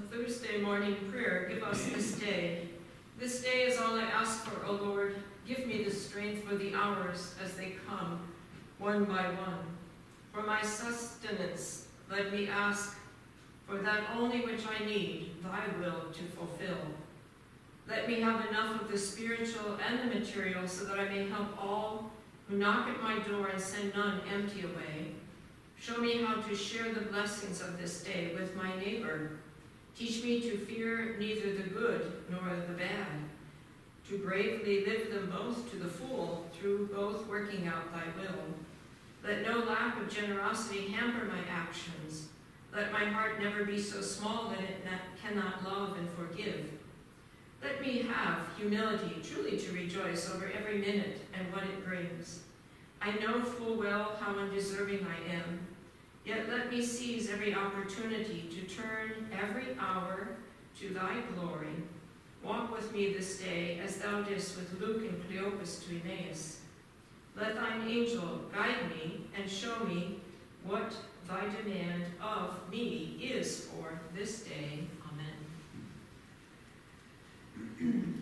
Thursday morning prayer, give us this day. This day is all I ask for, O Lord. Give me the strength for the hours as they come, one by one. For my sustenance, let me ask for that only which I need, thy will to fulfill. Let me have enough of the spiritual and the material so that I may help all who knock at my door and send none empty away. Show me how to share the blessings of this day with my neighbor Teach me to fear neither the good nor the bad, to bravely live them both to the full, through both working out thy will. Let no lack of generosity hamper my actions. Let my heart never be so small that it cannot love and forgive. Let me have humility truly to rejoice over every minute and what it brings. I know full well how undeserving I am, Yet let me seize every opportunity to turn every hour to thy glory. Walk with me this day as thou didst with Luke and Cleopas to Emmaus. Let thine angel guide me and show me what thy demand of me is for this day. Amen.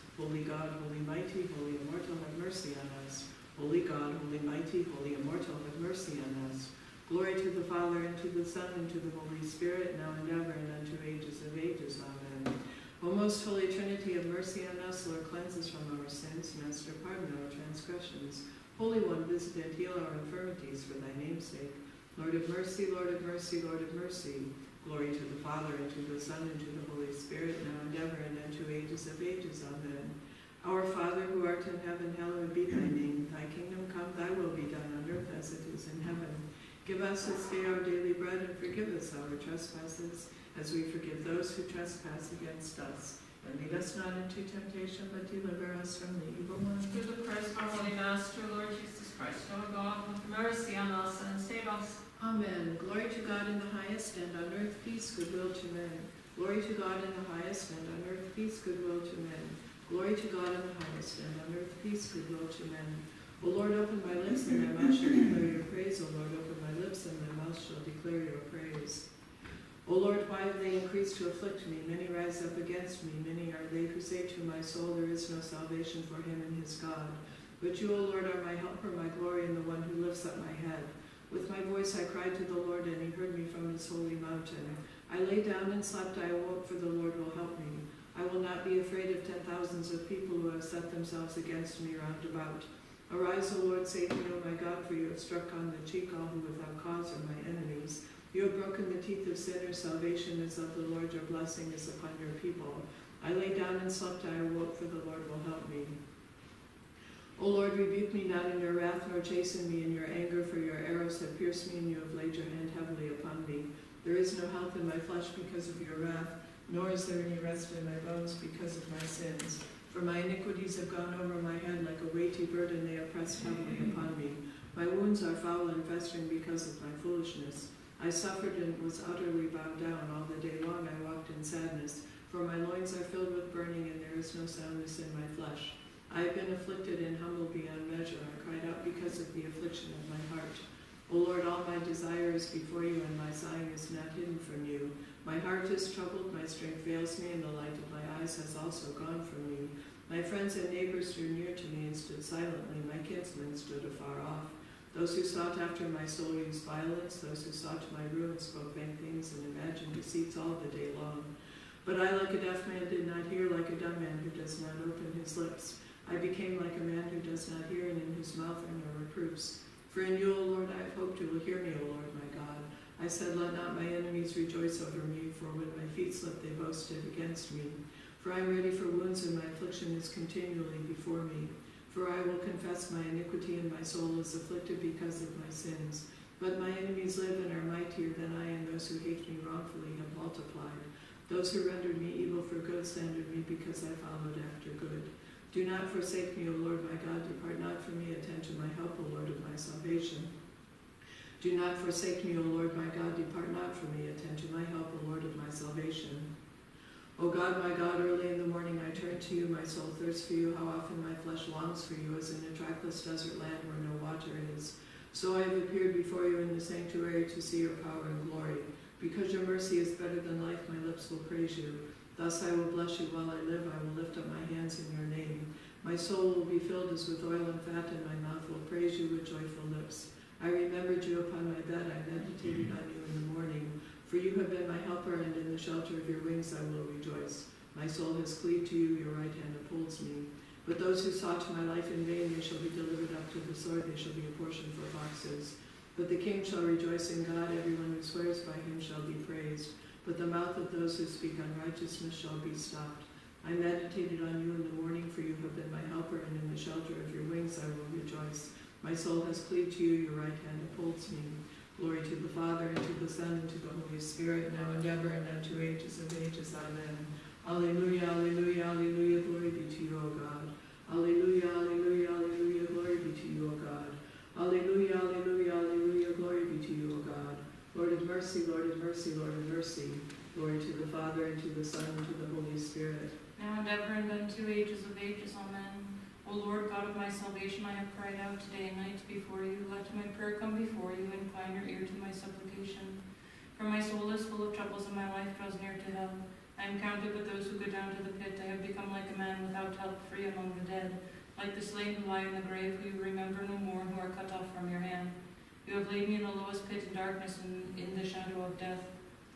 Holy God, holy mighty, holy immortal, have mercy on us. Holy God, holy mighty, holy immortal, have mercy on us. Glory to the Father, and to the Son, and to the Holy Spirit, now and ever, and unto ages of ages. Amen. O most holy Trinity, have mercy on us, Lord, cleanse us from our sins, Master, pardon our transgressions. Holy One, visit and heal our infirmities for thy name's sake. Lord of mercy, Lord of mercy, Lord of mercy. Glory to the Father, and to the Son, and to the Holy Spirit, now and ever, and unto ages of ages. Amen. Our Father, who art in heaven, hallowed be thy name. Thy kingdom come, thy will be done on earth as it is in heaven. Give us this day our daily bread, and forgive us our trespasses, as we forgive those who trespass against us. And lead us not into temptation, but deliver us from the evil one. Through the Christ, our Holy Master, Lord Jesus Christ, our God, have mercy on us and save us. Amen. Glory to God in the highest, and on earth peace, goodwill to men. Glory to God in the highest, and on earth peace, goodwill to men. Glory to God in the highest, and on earth peace, goodwill to men. O Lord, open my lips, and my mouth shall declare your praise. O Lord, open my lips, and my mouth shall declare your praise. O Lord, why have they increased to afflict me? Many rise up against me. Many are they who say to my soul, There is no salvation for him and his God. But you, O Lord, are my helper, my glory, and the one who lifts up my head. With my voice I cried to the Lord, and he heard me from his holy mountain. I lay down and slept, I awoke, for the Lord will help me. I will not be afraid of ten thousands of people who have set themselves against me round about. Arise, O Lord, save me, O my God, for you have struck on the cheek all who without cause are my enemies. You have broken the teeth of sinners. Salvation is of the Lord. Your blessing is upon your people. I lay down and slept, I awoke, for the Lord will help me. O Lord, rebuke me not in your wrath, nor chasten me in your anger, for your arrows have pierced me, and you have laid your hand heavily upon me. There is no health in my flesh because of your wrath, nor is there any rest in my bones because of my sins. For my iniquities have gone over my head like a weighty burden, they pressed heavily upon me. My wounds are foul and festering because of my foolishness. I suffered and was utterly bowed down. All the day long I walked in sadness, for my loins are filled with burning, and there is no soundness in my flesh. I have been afflicted and humbled beyond measure. I cried out because of the affliction of my heart. O Lord, all my desire is before you, and my sighing is not hidden from you. My heart is troubled, my strength fails me, and the light of my eyes has also gone from me. My friends and neighbors drew near to me and stood silently. My kinsmen stood afar off. Those who sought after my soul used violence. Those who sought my ruin spoke vain things and imagined deceits all the day long. But I, like a deaf man, did not hear, like a dumb man who does not open his lips. I became like a man who does not hear, and in whose mouth are no reproofs. For in you, O Lord, I have hoped you will hear me, O Lord my. I said, Let not my enemies rejoice over me, for when my feet slipped, they boasted against me. For I am ready for wounds, and my affliction is continually before me. For I will confess my iniquity, and my soul is afflicted because of my sins. But my enemies live and are mightier than I, and those who hate me wrongfully have multiplied. Those who rendered me evil for good slandered me because I followed after good. Do not forsake me, O Lord my God. Depart not from me. Attend to my help, O Lord of my salvation. Do not forsake me, O Lord my God. Depart not from me. Attend to my help, O Lord of my salvation. O God, my God, early in the morning I turn to you. My soul thirsts for you. How often my flesh longs for you, as in a trackless desert land where no water is. So I have appeared before you in the sanctuary to see your power and glory. Because your mercy is better than life, my lips will praise you. Thus I will bless you while I live. I will lift up my hands in your name. My soul will be filled as with oil and fat, and my mouth will praise you with joyful lips. I remembered you upon my bed. I meditated on you in the morning. For you have been my helper, and in the shelter of your wings I will rejoice. My soul has cleaved to you, your right hand upholds me. But those who sought my life in vain, they shall be delivered up to the sword, they shall be a portion for foxes. But the king shall rejoice in God, everyone who swears by him shall be praised but the mouth of those who speak unrighteousness shall be stopped. I meditated on you in the morning, for you have been my helper, and in the shelter of your wings I will rejoice. My soul has cleaved to you, your right hand upholds me. Glory to the Father, and to the Son, and to the Holy Spirit, now and ever, and unto ages of ages. Amen. Alleluia, alleluia, alleluia, glory be to you, O God. Alleluia, alleluia, alleluia, glory be to you, O God. Alleluia, alleluia, alleluia, glory be to you, O God. Lord of mercy, Lord of mercy, Lord of mercy. Glory to the Father, and to the Son, and to the Holy Spirit. Now and ever, and unto ages of ages. Amen. O Lord God of my salvation, I have cried out today and night before you. Let my prayer come before you, and incline your ear to my supplication. For my soul is full of troubles, and my life draws near to hell. I am counted with those who go down to the pit. I have become like a man without help, free among the dead. Like the slain who lie in the grave, who you remember no more, who are cut off from your hand. You have laid me in the lowest pit in darkness and in the shadow of death.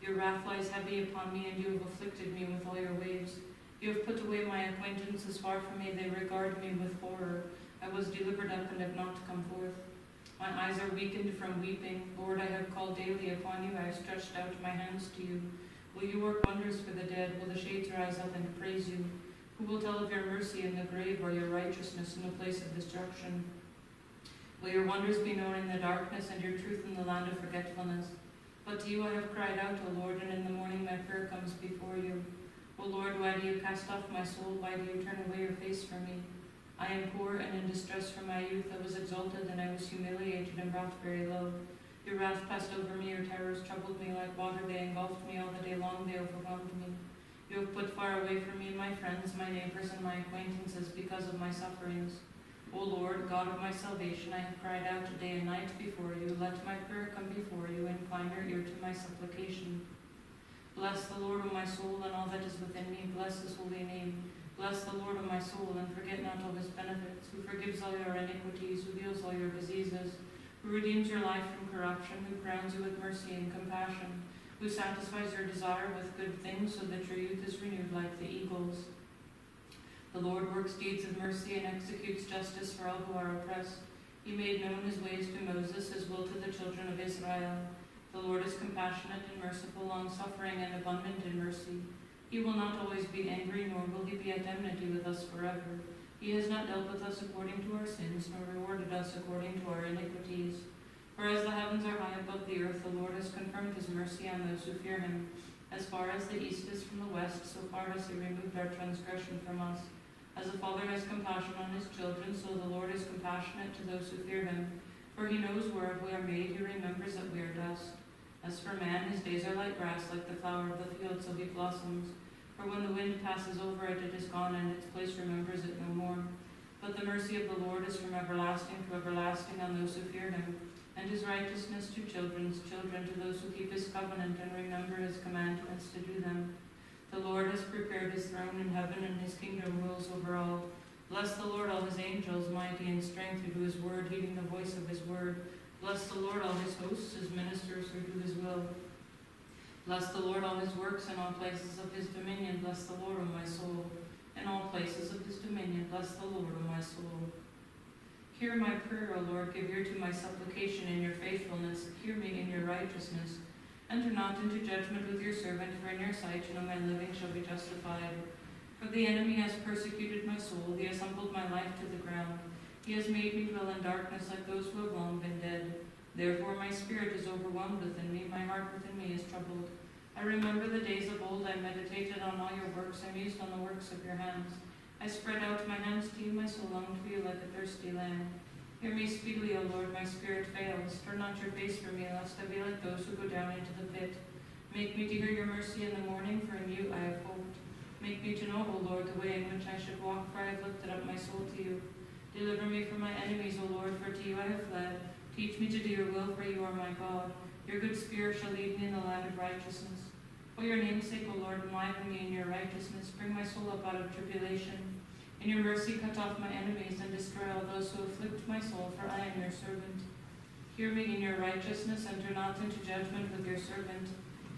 Your wrath lies heavy upon me, and you have afflicted me with all your waves. You have put away my acquaintances far from me, they regard me with horror. I was delivered up and have not come forth. My eyes are weakened from weeping. Lord, I have called daily upon you, I have stretched out my hands to you. Will you work wonders for the dead? Will the shades rise up and praise you? Who will tell of your mercy in the grave or your righteousness in the place of destruction? Will your wonders be known in the darkness and your truth in the land of forgetfulness? But to you I have cried out, O Lord, and in the morning my prayer comes before you. O Lord, why do you cast off my soul? Why do you turn away your face from me? I am poor and in distress from my youth. I was exalted and I was humiliated and brought very low. Your wrath passed over me, your terrors troubled me like water. They engulfed me all the day long, they overwhelmed me. You have put far away from me my friends, my neighbors, and my acquaintances because of my sufferings. O Lord, God of my salvation, I have cried out day and night before you. Let my prayer come before you, and incline your ear to my supplication. Bless the Lord, O my soul, and all that is within me. Bless his holy name. Bless the Lord, O my soul, and forget not all his benefits, who forgives all your iniquities, who heals all your diseases, who redeems your life from corruption, who crowns you with mercy and compassion, who satisfies your desire with good things, so that your youth is renewed like the eagles. The Lord works deeds of mercy and executes justice for all who are oppressed. He made known his ways to Moses, his will to the children of Israel. The Lord is compassionate and merciful, long suffering and abundant in mercy. He will not always be angry, nor will he be at enmity with us forever. He has not dealt with us according to our sins, nor rewarded us according to our iniquities. For as the heavens are high above the earth, the Lord has confirmed his mercy on those who fear him. As far as the east is from the west, so far has he removed our transgression from us. As a father has compassion on his children, so the Lord is compassionate to those who fear him. For he knows whereof we are made, he remembers that we are dust. As for man, his days are like grass, like the flower of the field, so he blossoms. For when the wind passes over it, it is gone, and its place remembers it no more. But the mercy of the Lord is from everlasting to everlasting on those who fear him, and his righteousness to children's children, to those who keep his covenant and remember his commandments to do them. The Lord has prepared his throne in heaven, and his kingdom rules over all. Bless the Lord, all his angels, mighty in strength, who do his word, heeding the voice of his word. Bless the Lord, all his hosts, his ministers who do his will. Bless the Lord, all his works and all places of his dominion. Bless the Lord, O my soul. and all places of his dominion, bless the Lord, O my soul. Hear my prayer, O Lord, give ear to my supplication in your faithfulness. Hear me in your righteousness. Enter not into judgment with your servant, for in your sight you know my living shall be justified. For the enemy has persecuted my soul, he has humbled my life to the ground. He has made me dwell in darkness like those who have long been dead. Therefore my spirit is overwhelmed within me, my heart within me is troubled. I remember the days of old, I meditated on all your works, I mused on the works of your hands. I spread out my hands to you, my soul longed for you like a thirsty land. Hear me speedily, O Lord, my spirit fails. Turn not your face from me, lest I be like those who go down into the pit. Make me to hear your mercy in the morning, for in you I have hoped. Make me to know, O Lord, the way in which I should walk, for I have lifted up my soul to you. Deliver me from my enemies, O Lord, for to you I have fled. Teach me to do your will, for you are my God. Your good spirit shall lead me in the land of righteousness. For your name's sake, O Lord, enliven me in your righteousness. Bring my soul up out of tribulation. In your mercy, cut off my enemies and destroy all those who afflict my soul, for I am your servant. Hear me in your righteousness, enter not into judgment with your servant.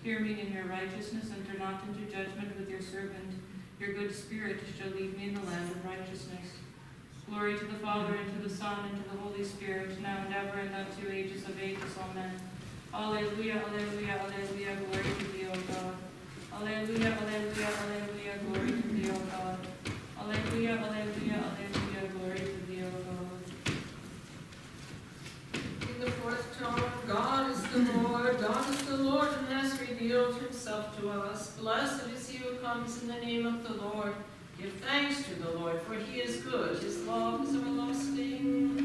Hear me in your righteousness, enter not into judgment with your servant. Your good spirit shall lead me in the land of righteousness. Glory to the Father, and to the Son, and to the Holy Spirit, now and ever, and unto ages of ages. Amen. Alleluia, alleluia, alleluia, glory to thee, O God. Alleluia, alleluia, alleluia, glory to thee, O God. Alleluia, alleluia, alleluia, glory to thee, O God. In the fourth tone, God is the Lord, God is the Lord, and has revealed himself to us. Blessed is he who comes in the name of the Lord. Give thanks to the Lord, for he is good, his love is everlasting.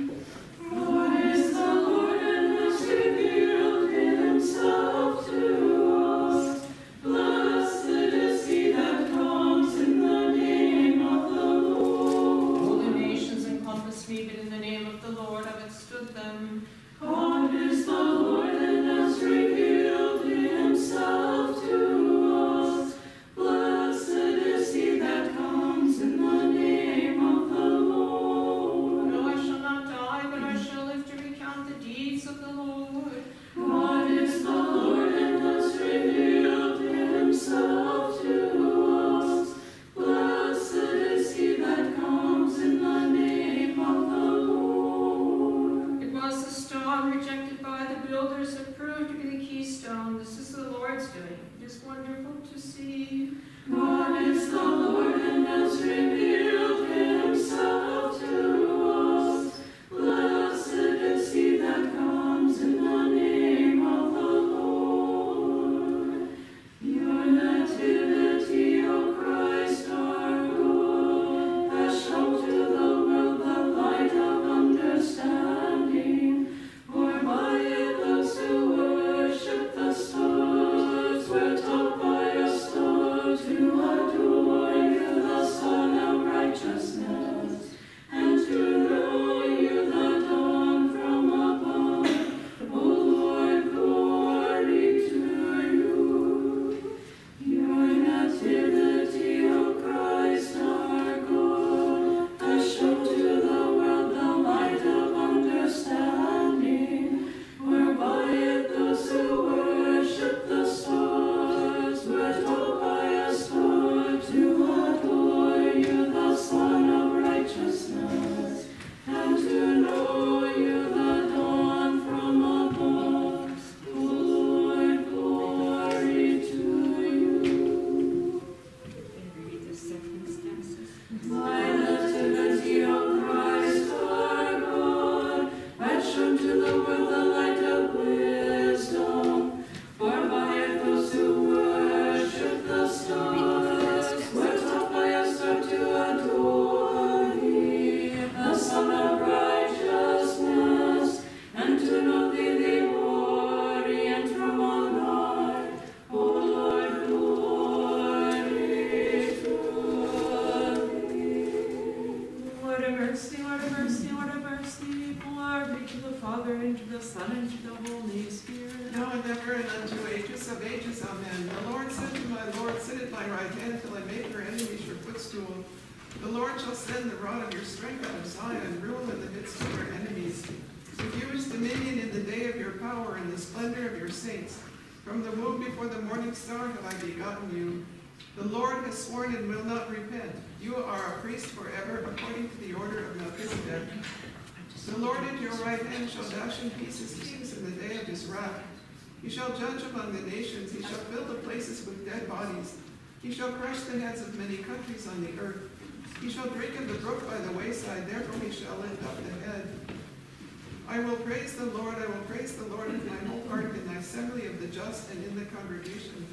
Just and in the congregation.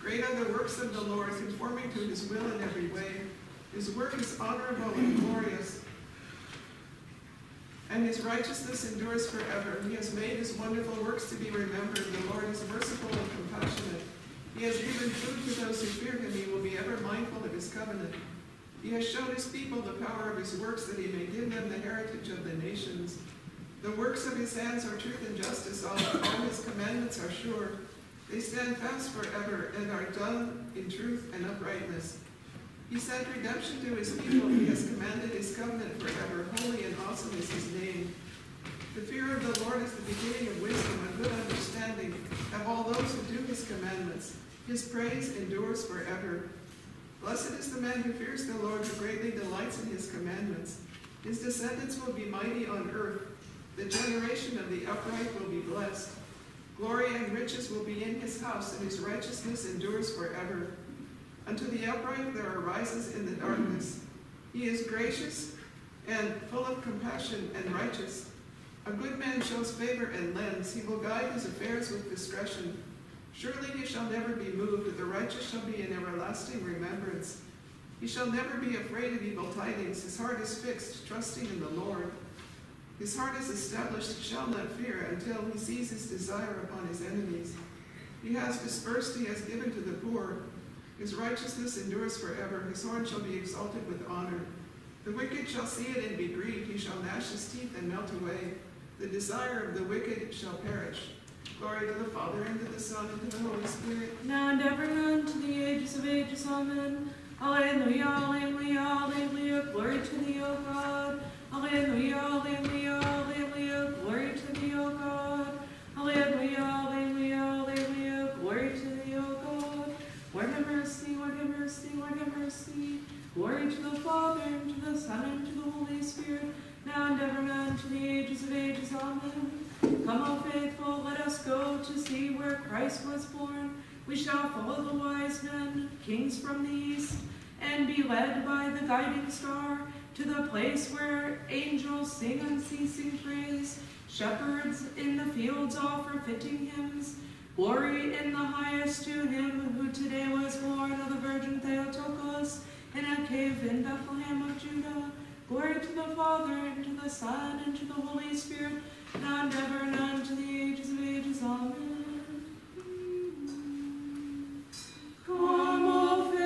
Great are the works of the Lord, conforming to his will in every way. His work is honorable and glorious, and his righteousness endures forever. He has made his wonderful works to be remembered. The Lord is merciful and compassionate. He has given food to those who fear him. He will be ever mindful of his covenant. He has shown his people the power of his works, that he may give them the heritage of the nations. The works of his hands are truth and justice. All, all his commandments are sure. They stand fast forever and are done in truth and uprightness. He sent redemption to his people. He has commanded his covenant forever. Holy and awesome is his name. The fear of the Lord is the beginning of wisdom and good understanding of all those who do his commandments. His praise endures forever. Blessed is the man who fears the Lord, who greatly delights in his commandments. His descendants will be mighty on earth. The generation of the upright will be blessed. Glory and riches will be in his house, and his righteousness endures forever. Unto the upright there arises in the darkness. He is gracious and full of compassion and righteous. A good man shows favor and lends. He will guide his affairs with discretion. Surely he shall never be moved. The righteous shall be in everlasting remembrance. He shall never be afraid of evil tidings. His heart is fixed, trusting in the Lord. His heart is established, he shall not fear, until he sees his desire upon his enemies. He has dispersed, he has given to the poor. His righteousness endures forever. His horn shall be exalted with honor. The wicked shall see it and be grieved. He shall gnash his teeth and melt away. The desire of the wicked shall perish. Glory to the Father, and to the Son, and to the Holy Spirit. Now and ever and unto the ages of ages. Amen. Alleluia, alleluia, alleluia. Glory to thee, O God. Alleluia, alleluia, alleluia. Glory to thee, O God. Alleluia, alleluia, alleluia. Glory to thee, O God. Lord have mercy, Lord have mercy, Lord have mercy. Glory to the Father, and to the Son, and to the Holy Spirit, now and ever and unto the ages of ages. Amen. Come, O faithful, let us go to see where Christ was born. We shall follow the wise men, kings from the east, and be led by the guiding star to the place where angels sing unceasing praise. Shepherds in the fields offer fitting hymns. Glory in the highest to him who today was born of the Virgin Theotokos in a cave in Bethlehem of Judah. Glory to the Father, and to the Son, and to the Holy Spirit, now and ever and unto the ages of ages. Amen. Come, O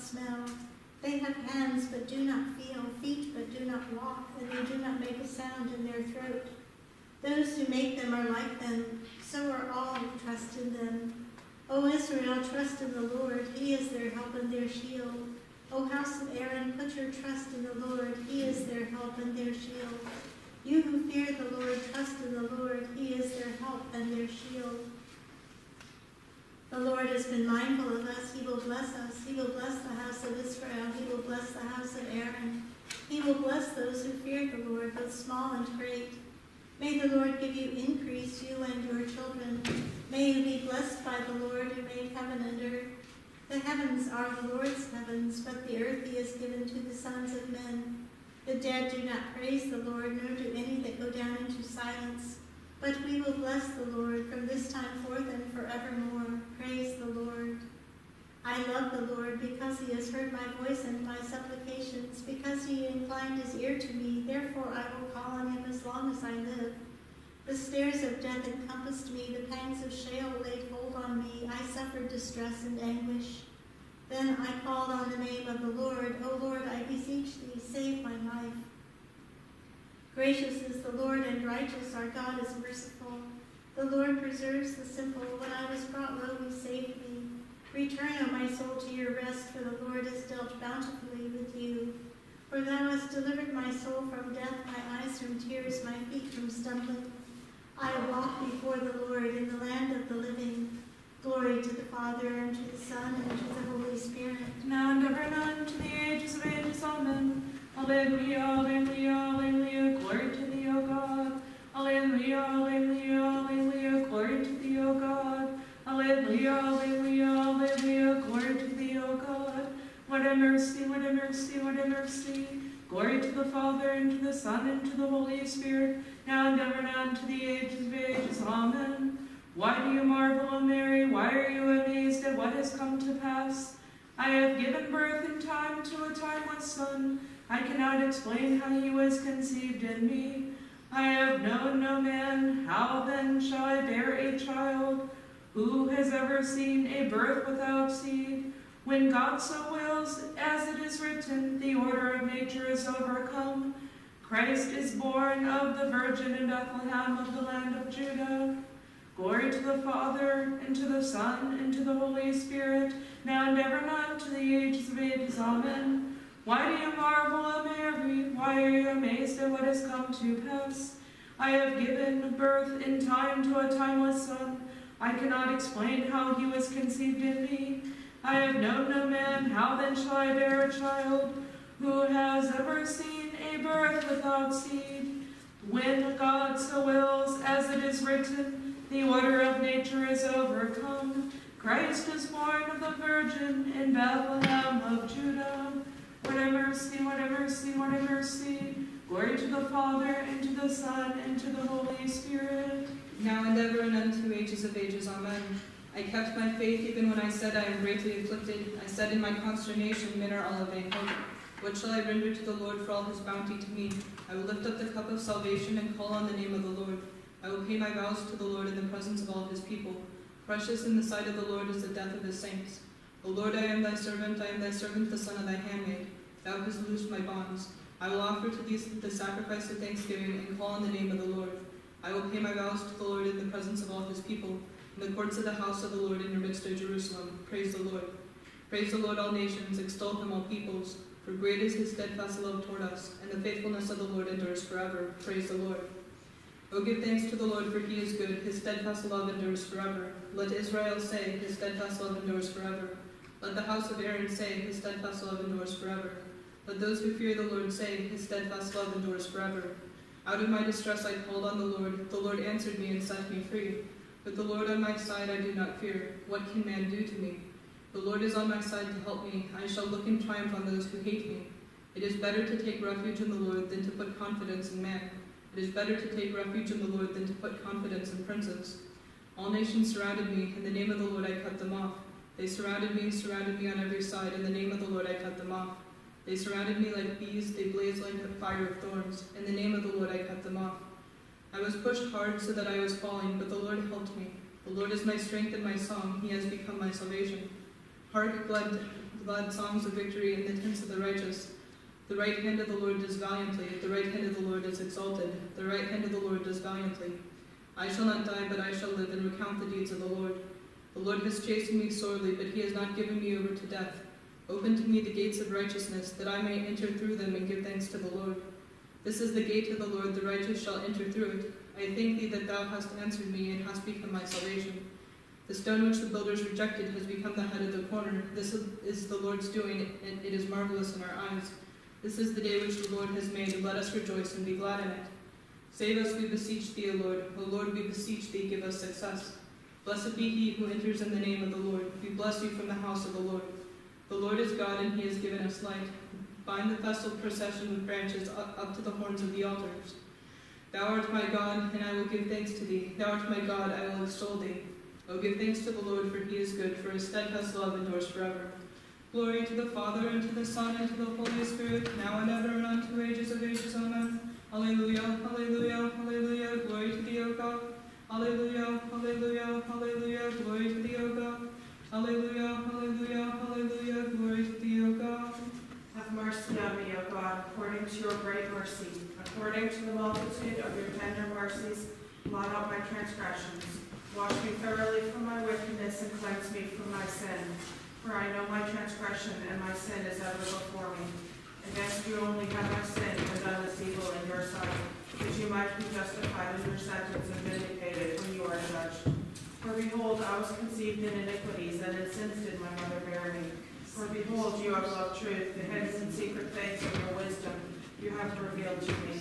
smell. They have hands but do not feel, feet but do not walk, and they do not make a sound in their throat. Those who make them are like them, so are all who trust in them. O Israel, trust in the Lord, he is their help and their shield. O house of Aaron, put your trust in the Lord, he is their help and their shield. You who fear the Lord, trust in the Lord. He is their help and their shield. The Lord has been mindful of us. He will bless us. He will bless the house of Israel. He will bless the house of Aaron. He will bless those who fear the Lord, both small and great. May the Lord give you increase, you and your children. May you be blessed by the Lord who made heaven and earth. The heavens are the Lord's heavens, but the earth he has given to the sons of men. The dead do not praise the Lord, nor do any that go down into silence. But we will bless the Lord from this time forth and forevermore. Praise the Lord. I love the Lord because he has heard my voice and my supplications, because he inclined his ear to me. Therefore I will call on him as long as I live. The snares of death encompassed me, the pangs of Sheol laid hold on me. I suffered distress and anguish. Then I called on the name of the Lord. O Lord, I beseech thee, save my life. Gracious is the Lord and righteous, our God is merciful. The Lord preserves the simple. When I was brought low, he saved me. Return, O my soul, to your rest, for the Lord has dealt bountifully with you. For thou hast delivered my soul from death, my eyes from tears, my feet from stumbling. I walk before the Lord in the land of the living. Glory to the Father, and to the Son, and to the Holy Spirit. Now and ever and on to the ages of ages. Amen. Alleluia, alleluia, alleluia. Glory to thee, O God. Alleluia, alleluia, alleluia. Glory to thee, O God. Alleluia, alleluia, alleluia. Glory to thee, O God. What a mercy, what a mercy, what a mercy. Glory to the Father, and to the Son, and to the Holy Spirit, now and ever and on to the ages of ages. Amen. Why do you marvel, O Mary? Why are you amazed at what has come to pass? I have given birth in time to a timeless son. I cannot explain how he was conceived in me. I have known no man. How then shall I bear a child? Who has ever seen a birth without seed? When God so wills, as it is written, the order of nature is overcome. Christ is born of the Virgin in Bethlehem of the land of Judah. Glory to the Father, and to the Son, and to the Holy Spirit, now and ever and on to the ages of ages. Amen. Why do you marvel, O Mary? Why are you amazed at what has come to pass? I have given birth in time to a timeless son. I cannot explain how he was conceived in me. I have known no man. How then shall I bear a child? Who has ever seen a birth without seed? When God so wills, as it is written, the order of nature is overcome. Christ is born of the Virgin in Bethlehem of Judah. What a mercy, what a mercy, what a mercy. Glory to the Father, and to the Son, and to the Holy Spirit. Now and ever and unto ages of ages. Amen. I kept my faith even when I said I am greatly afflicted. I said in my consternation, Men are all of vain hope. What shall I render to the Lord for all his bounty to me? I will lift up the cup of salvation and call on the name of the Lord. I will pay my vows to the Lord in the presence of all his people. Precious in the sight of the Lord is the death of his saints. O Lord, I am thy servant, I am thy servant, the son of thy handmaid. Thou hast loosed my bonds. I will offer to thee the sacrifice of thanksgiving and call on the name of the Lord. I will pay my vows to the Lord in the presence of all his people, in the courts of the house of the Lord in the midst, of Jerusalem. Praise the Lord. Praise the Lord, all nations, extol him, all peoples. For great is his steadfast love toward us, and the faithfulness of the Lord endures forever. Praise the Lord. O give thanks to the Lord, for he is good. His steadfast love endures forever. Let Israel say, His steadfast love endures forever. Let the house of Aaron say, His steadfast love endures forever. Let those who fear the Lord say, His steadfast love endures forever. Out of my distress I called on the Lord. The Lord answered me and set me free. With the Lord on my side I do not fear. What can man do to me? The Lord is on my side to help me. I shall look in triumph on those who hate me. It is better to take refuge in the Lord than to put confidence in man. It is better to take refuge in the Lord than to put confidence in princes. All nations surrounded me. In the name of the Lord I cut them off. They surrounded me, surrounded me on every side. In the name of the Lord I cut them off. They surrounded me like bees. They blazed like a fire of thorns. In the name of the Lord I cut them off. I was pushed hard so that I was falling, but the Lord helped me. The Lord is my strength and my song. He has become my salvation. Hark, glad, glad songs of victory in the tents of the righteous. The right hand of the Lord does valiantly. The right hand of the Lord is exalted. The right hand of the Lord does valiantly. I shall not die, but I shall live and recount the deeds of the Lord. The Lord has chastened me sorely, but he has not given me over to death. Open to me the gates of righteousness, that I may enter through them and give thanks to the Lord. This is the gate of the Lord, the righteous shall enter through it. I thank thee that thou hast answered me and hast become my salvation. The stone which the builders rejected has become the head of the corner. This is the Lord's doing, and it is marvelous in our eyes. This is the day which the Lord has made. Let us rejoice and be glad in it. Save us, we beseech thee, O Lord. O Lord, we beseech thee, give us success. Blessed be he who enters in the name of the Lord. We bless you from the house of the Lord. The Lord is God, and he has given us light. Bind the festal procession with branches up, to the horns of the altars. Thou art my God, and I will give thanks to thee. Thou art my God, I will extol thee. O give thanks to the Lord, for he is good, for his steadfast love endures forever. Glory to the Father, and to the Son, and to the Holy Spirit, now and ever, and unto ages of ages. Amen. Alleluia, alleluia, alleluia, glory to thee, O God. Alleluia, alleluia, alleluia, glory to thee, O God. Alleluia, alleluia, alleluia, glory to thee, O God. Have mercy on me, O God, according to your great mercy. According to the multitude of your tender mercies, blot out my transgressions. Wash me thoroughly from my wickedness and cleanse me from my sin. For I know my transgression, and my sin is ever before me. Against you only have I sinned and done this evil in your sight, that you might be justified in your sentence and vindicated when you are judged. For behold, I was conceived in iniquities, and in sins did my mother bear me. For behold, you have loved truth, the hidden and secret things of your wisdom you have revealed to me.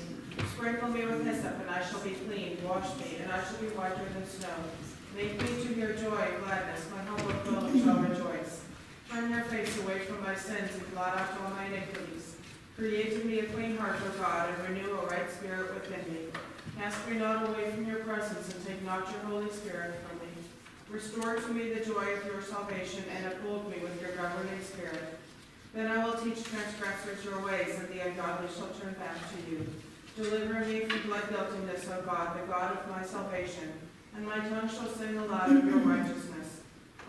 Sprinkle me with hyssop, and I shall be clean. Wash me, and I shall be whiter than snow. Make me to hear joy and gladness, my humble soul shall rejoice. Turn your face away from my sins and blot out all my iniquities. Create in me a clean heart, O God, and renew a right spirit within me. Cast me not away from your presence, and take not your Holy Spirit from me. Restore to me the joy of your salvation, and uphold me with your governing spirit. Then I will teach transgressors your ways, and the ungodly shall turn back to you. Deliver me from blood guiltiness, O God, the God of my salvation, and my tongue shall sing aloud of your righteousness.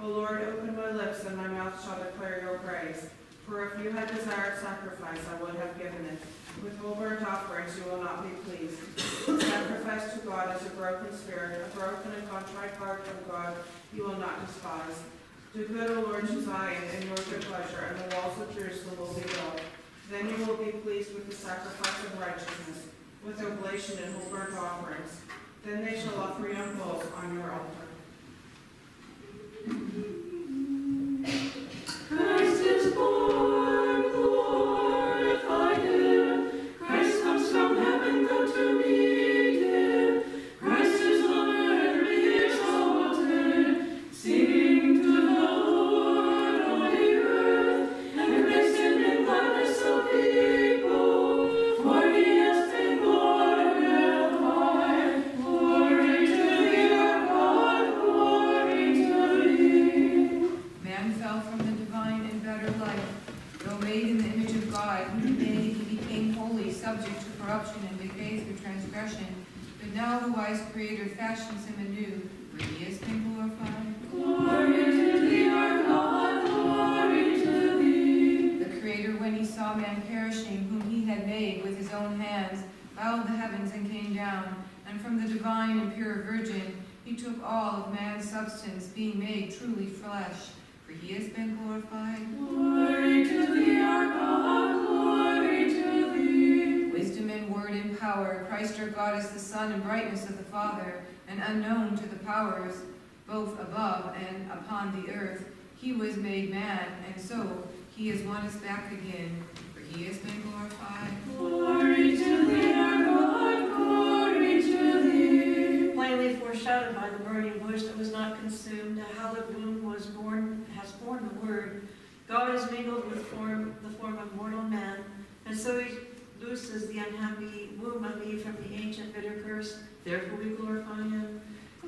O Lord, open my lips, and my mouth shall declare your praise. For if you had desired sacrifice, I would have given it. With whole burnt offerings you will not be pleased. Sacrifice to God is a broken spirit, a broken and contrite heart, O God, you will not despise. Do good, O Lord, to Zion, in your good pleasure, and the walls of Jerusalem will be built. Then you will be pleased with the sacrifice of righteousness, with oblation and whole burnt offerings. Then they shall offer young bulls on your altar. Fashions him anew, for he has been glorified. Glory to thee, our God, glory to thee. The Creator, when he saw man perishing, whom he had made with his own hands, bowed the heavens and came down, and from the divine and pure Virgin he took all of man's substance, being made truly flesh. For he has been glorified. Glory to thee, our God, glory word power, Christ our God is the Son and brightness of the Father, and unknown to the powers, both above and upon the earth. He was made man, and so he has won us back again, for he has been glorified. Glory to thee, our God, glory to thee. Plainly foreshadowed by the burning bush that was not consumed, a hallowed womb was born, has borne the word. God is mingled with form, the form of mortal man, and so he looses the unhappy womb of Eve from the ancient bitter curse. Therefore we glorify him.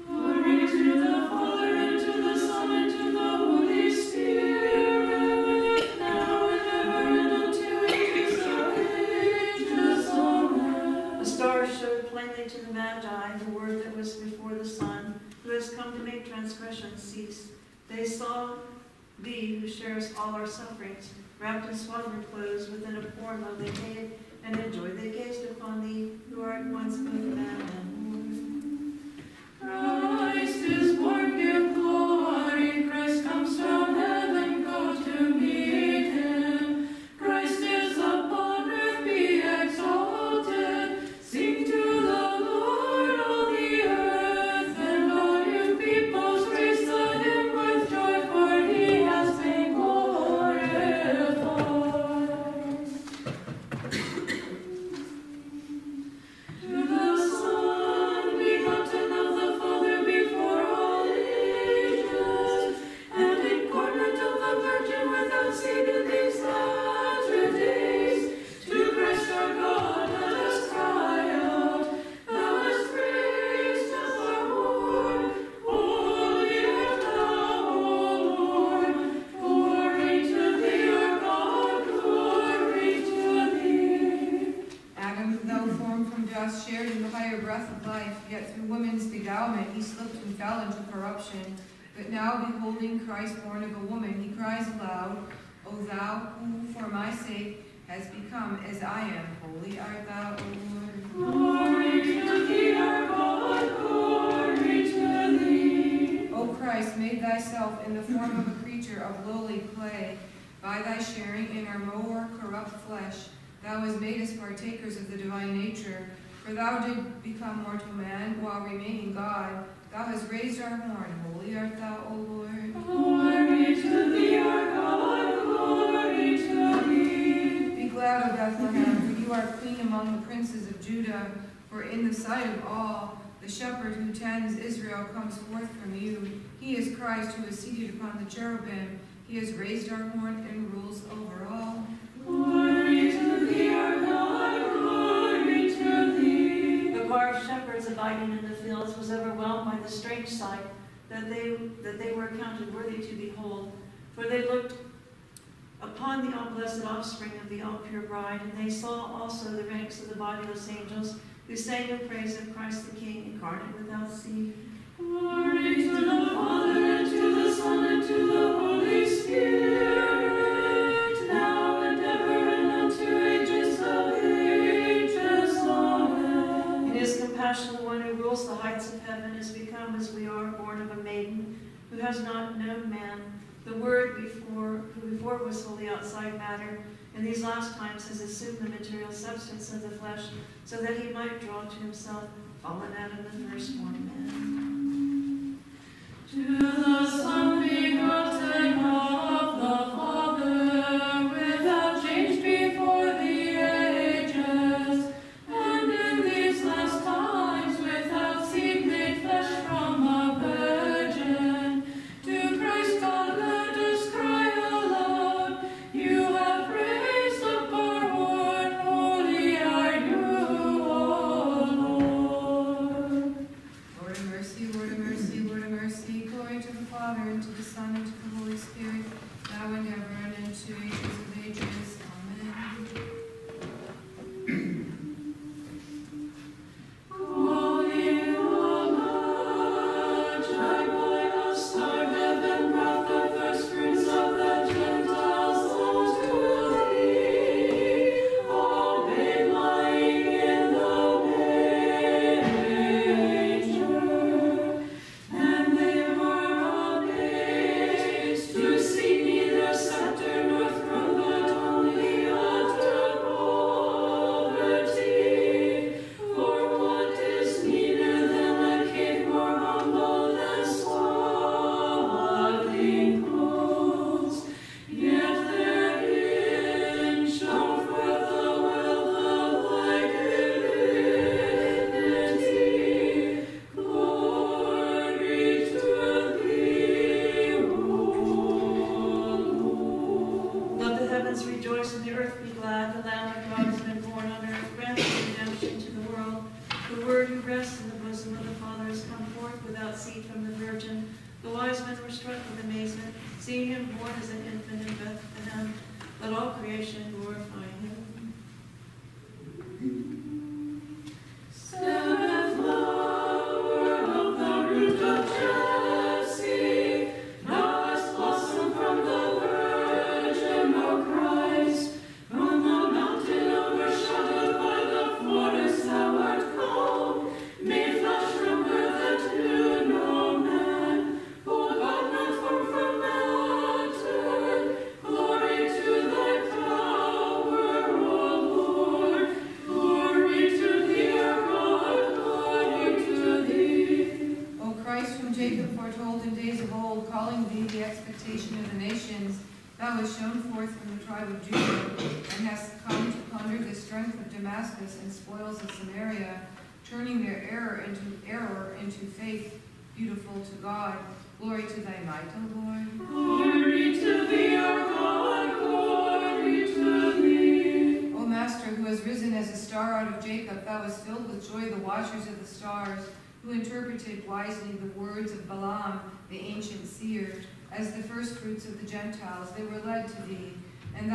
Glory to the Father, and to the Son, and to the Holy Spirit, now and ever, and unto ages of ages. Amen. The stars showed plainly to the Magi the word that was before the sun, who has come to make transgression cease. They saw thee, who shares all our sufferings, wrapped in swaddling clothes, within a poor lowly maid, and in joy they gazed upon thee, who art once both man and Lord. Christ is born, give glory. Christ comes from heaven, go to meet Beholding Christ born of a woman, he cries aloud, O thou who for my sake has become as I am, holy art thou, O Lord. Glory to thee, our God, glory to thee. O Christ, made thyself in the form of a creature of lowly clay, by thy sharing in our more corrupt flesh, thou hast made us partakers of the divine nature. For thou did become mortal man, while remaining God. Thou hast raised our horn, holy art thou, O Lord. Glory to thee, our God, glory to thee. Be glad, O Bethlehem, for you are queen among the princes of Judah. For in the sight of all, the shepherd who tends Israel comes forth from you. He is Christ who is seated upon the cherubim. He has raised our horn and rules over all. Glory to thee, our God, glory to thee. The choir of abiding in the fields was overwhelmed by the strange sight that they, that they were accounted worthy to behold. For they looked upon the all blessed offspring of the all pure bride, and they saw also the ranks of the bodiless angels who sang in praise of Christ the King, incarnate without seed. Glory to the Father, and to the Son, and to the Holy Spirit, now and ever, and unto ages of ages. Amen. In his compassion, rules the heights of heaven has become as we are, born of a maiden who has not known man. The Word before, who before was wholly outside matter, in these last times has assumed the material substance of the flesh, so that he might draw to himself fallen out Adam and firstborn man. To the Son begotten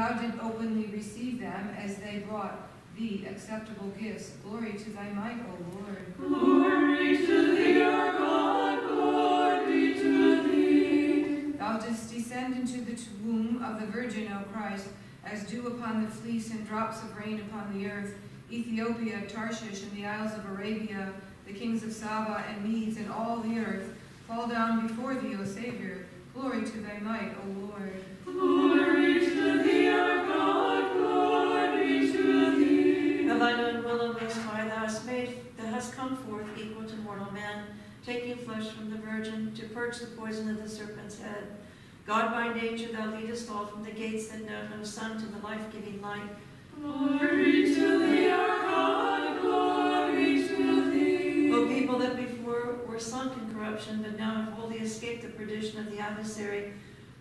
thou did openly receive them as they brought thee acceptable gifts. Glory to thy might, O Lord. Glory to thee, our God, glory to thee. Thou didst descend into the womb of the Virgin, O Christ, as dew upon the fleece and drops of rain upon the earth. Ethiopia, Tarshish, and the isles of Arabia, the kings of Saba and Medes, and all the earth, fall down before thee, O Savior. Glory to thy might, O Lord. Glory to thee, our God, glory to thee. Of thine own will, O Most High, thou hast made, that hast come forth equal to mortal man, taking flesh from the Virgin, to purge the poison of the serpent's head. God by nature, thou leadest all from the gates that know no sun to the life-giving light. Glory to thee, our God, glory to thee. O people that before were sunk in corruption, but now have wholly escaped the perdition of the adversary,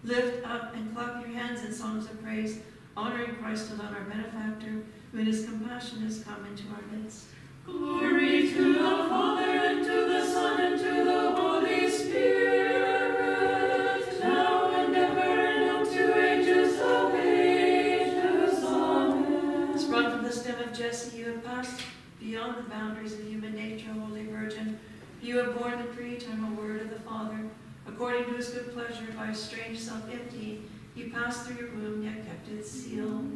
lift up and clap your hands in songs of praise, honoring Christ alone, our benefactor, who in his compassion has come into our midst. Glory to the Father, and to the Son, and to the Holy Spirit, now and ever, and unto ages of ages. Amen. Sprung from the stem of Jesse, you have passed beyond the boundaries of human nature, Holy Virgin. You have borne the pre-eternal word of the Father. According to his good pleasure, by a strange self-emptying, he passed through your womb, yet kept it sealed.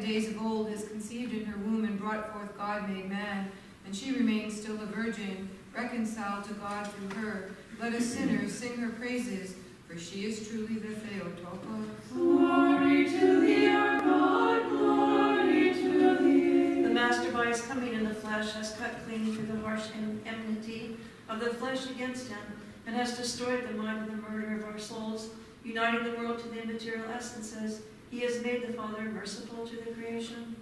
Was days of old, has conceived in her womb and brought forth God made man, and she remains still a virgin, reconciled to God through her. Let us sinners sing her praises, for she is truly the Theotokos. Glory to thee, our God, glory to thee. The Master by his coming in the flesh has cut clean through the harsh enmity of the flesh against him, and has destroyed the mind of the murder of our souls, uniting the world to the immaterial essences. He has made the Father merciful to the creation.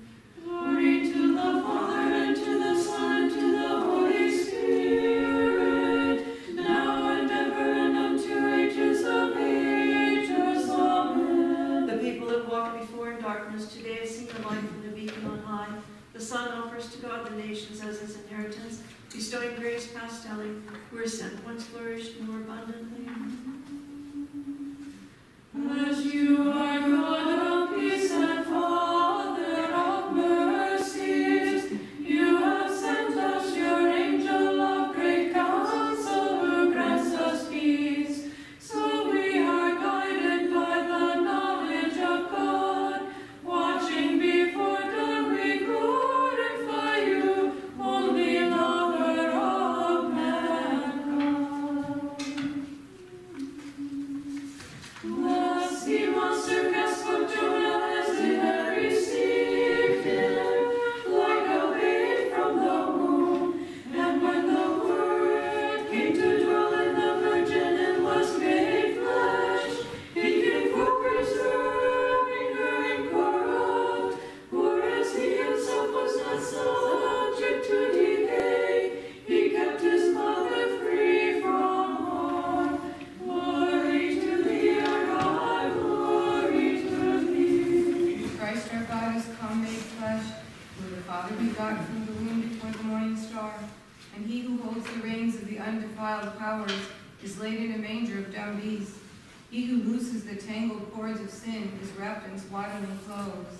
Glory to the Father, and to the Son, and to the Holy Spirit, now and ever, and unto ages of ages. Amen. The people that walked before in darkness today have seen the light from the beacon on high. The Son offers to God the nations as his inheritance, bestowing grace past telling, where sin once flourished more abundantly. Mm-hmm. As you are God of peace and Father tangled cords of sin is wrapped in swaddling clothes.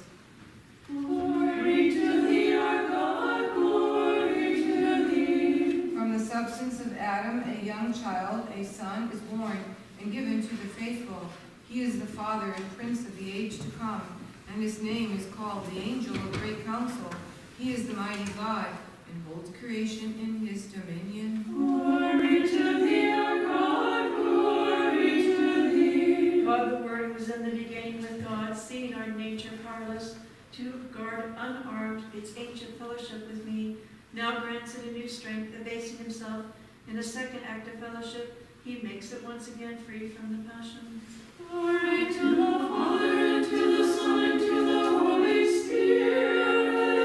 Glory to thee, our God, glory to thee. From the substance of Adam, a young child, a son, is born and given to the faithful. He is the Father and Prince of the age to come, and his name is called the Angel of Great Counsel. He is the mighty God and holds creation in his dominion. Glory to guard unharmed its ancient fellowship with me, now grants it a new strength, abasing himself in a second act of fellowship, he makes it once again free from the passion. Glory to the Father, and to the Son, and to the Holy Spirit,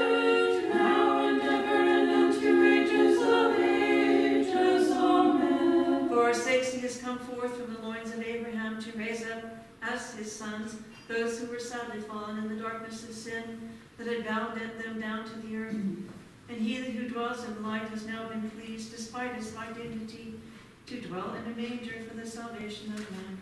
now and ever, and unto ages of ages. Amen. For our sakes he has come forth from the loins of Abraham to raise up as his sons those who were sadly fallen in the darkness of sin that had bound them down to the earth. And he who dwells in light has now been pleased, despite his dignity, to dwell in a manger for the salvation of mankind.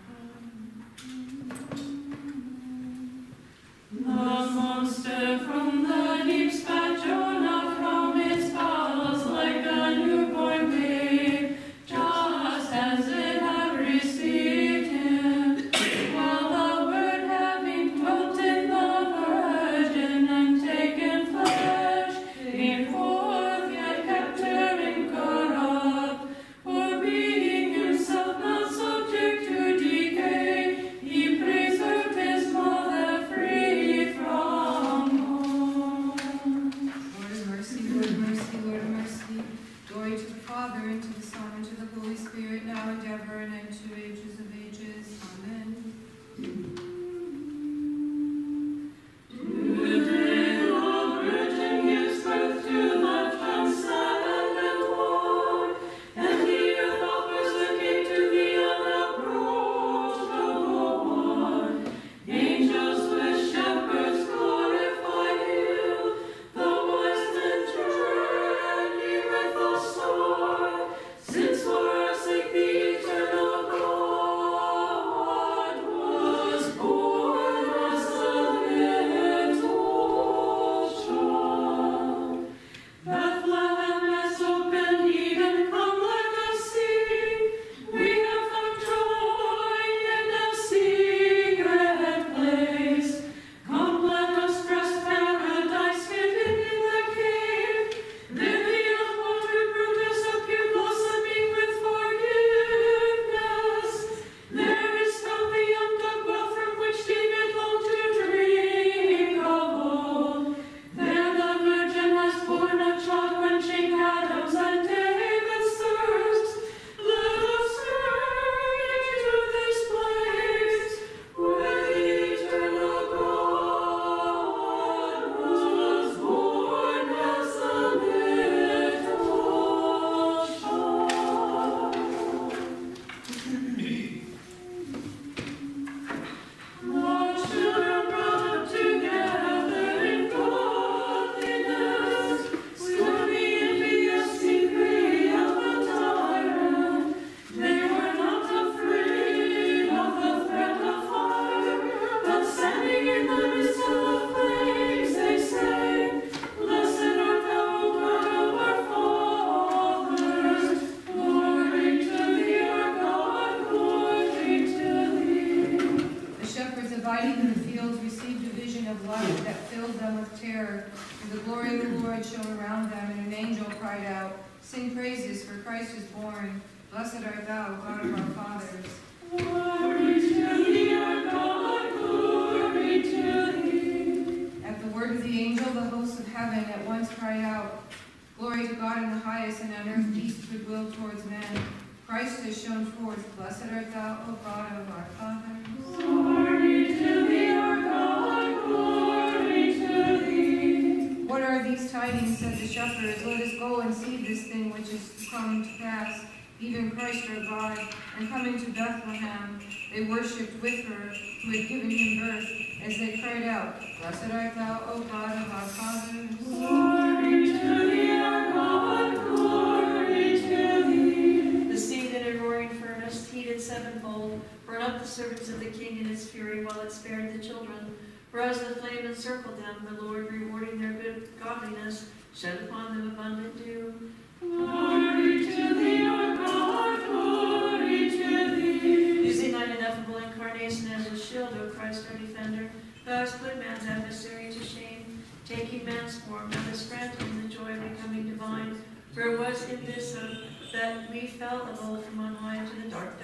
The monster from the deep spat Jonah from its palace like a newborn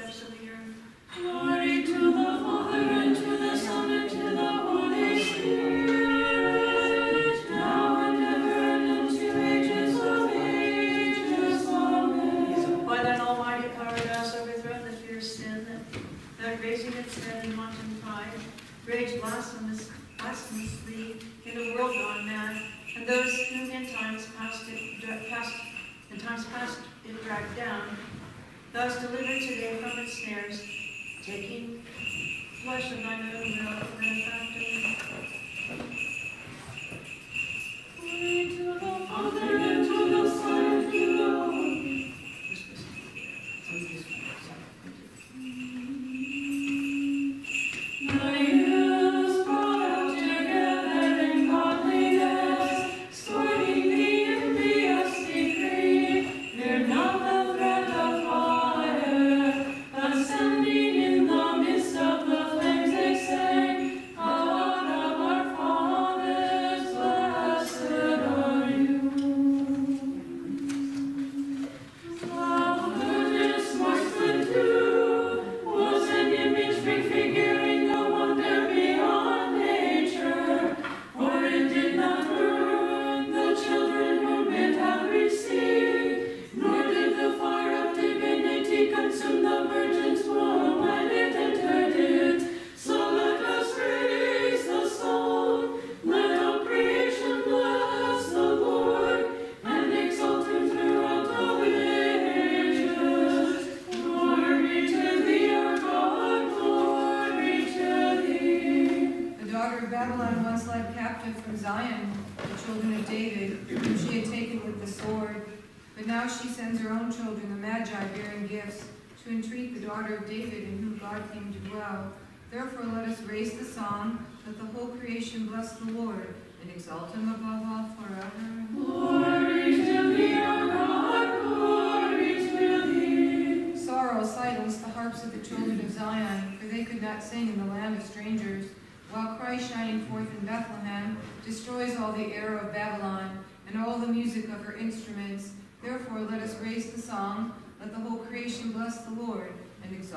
especially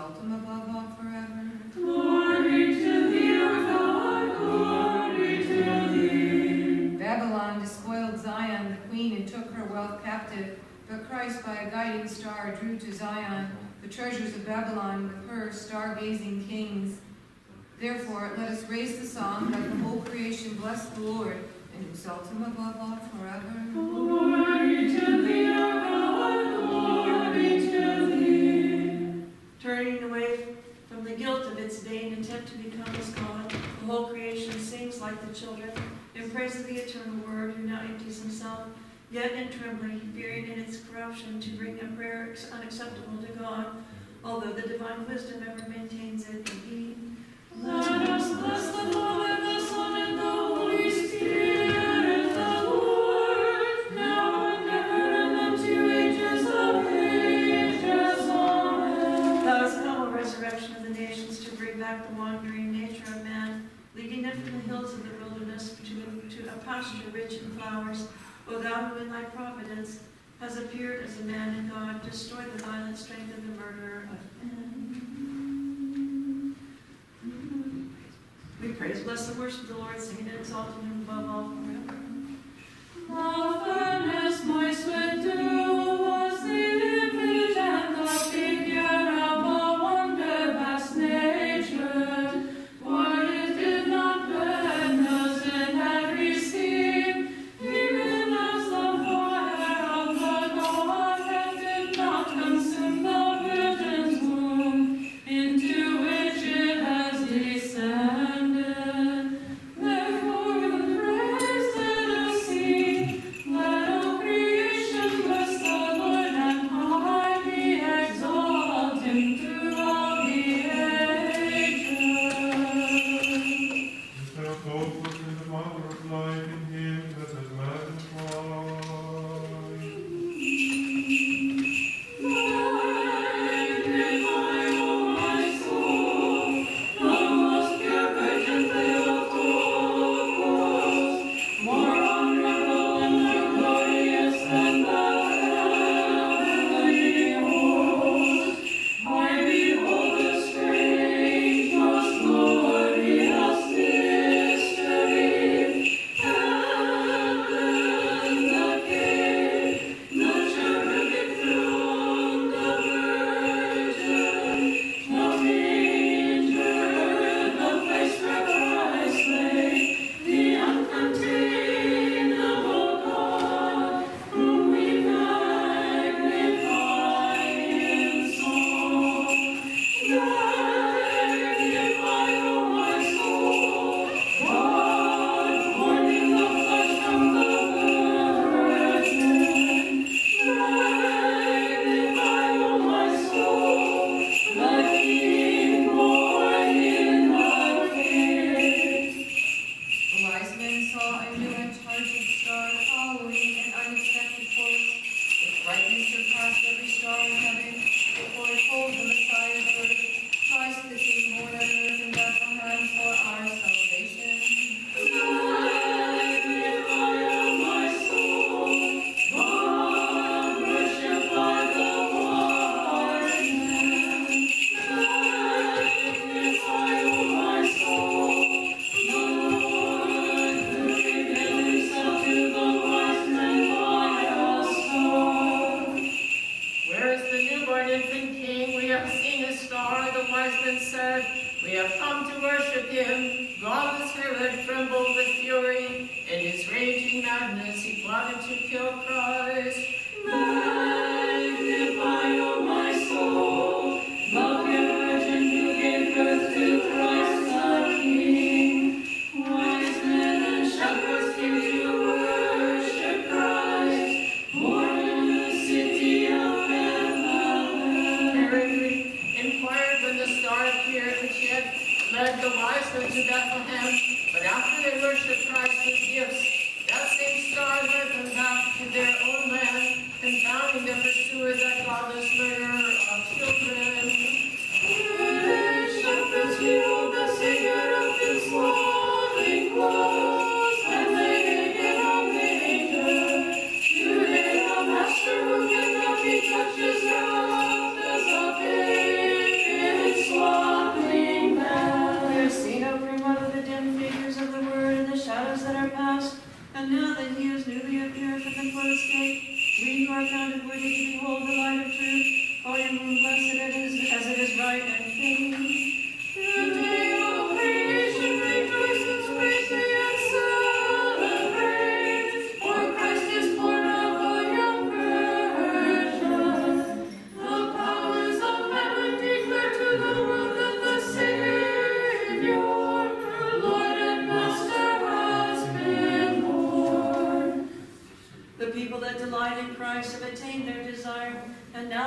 above all forever. Glory to thee, O God, glory to thee. Babylon despoiled Zion, the queen, and took her wealth captive. But Christ, by a guiding star, drew to Zion the treasures of Babylon with her stargazing kings. Therefore, let us raise the song, that the whole creation bless the Lord, and exalt him above all forever. Glory to thee, guilt of its vain attempt to become is gone. The whole creation sings like the children in praise of the eternal word who now empties himself, yet in trembling, fearing in its corruption to bring a prayer unacceptable to God, although the divine wisdom ever maintains it in Let us bless the Lord. pasture rich in flowers, O thou who in thy providence has appeared as a man in God, destroy the violent strength of the murderer of men. We praise, bless the worship of the Lord, sing and exalt him above all forever. Often my sweat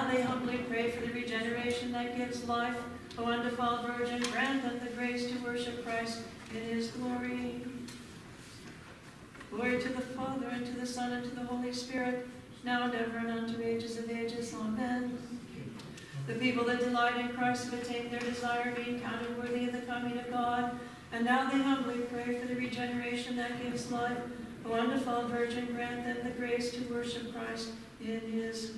Now they humbly pray for the regeneration that gives life. O undefiled Virgin, grant them the grace to worship Christ in his glory. Glory to the Father, and to the Son, and to the Holy Spirit, now and ever and unto ages of ages. Amen. The people that delight in Christ have attained their desire, being counted worthy of the coming of God. And now they humbly pray for the regeneration that gives life. O undefiled Virgin, grant them the grace to worship Christ Magnify,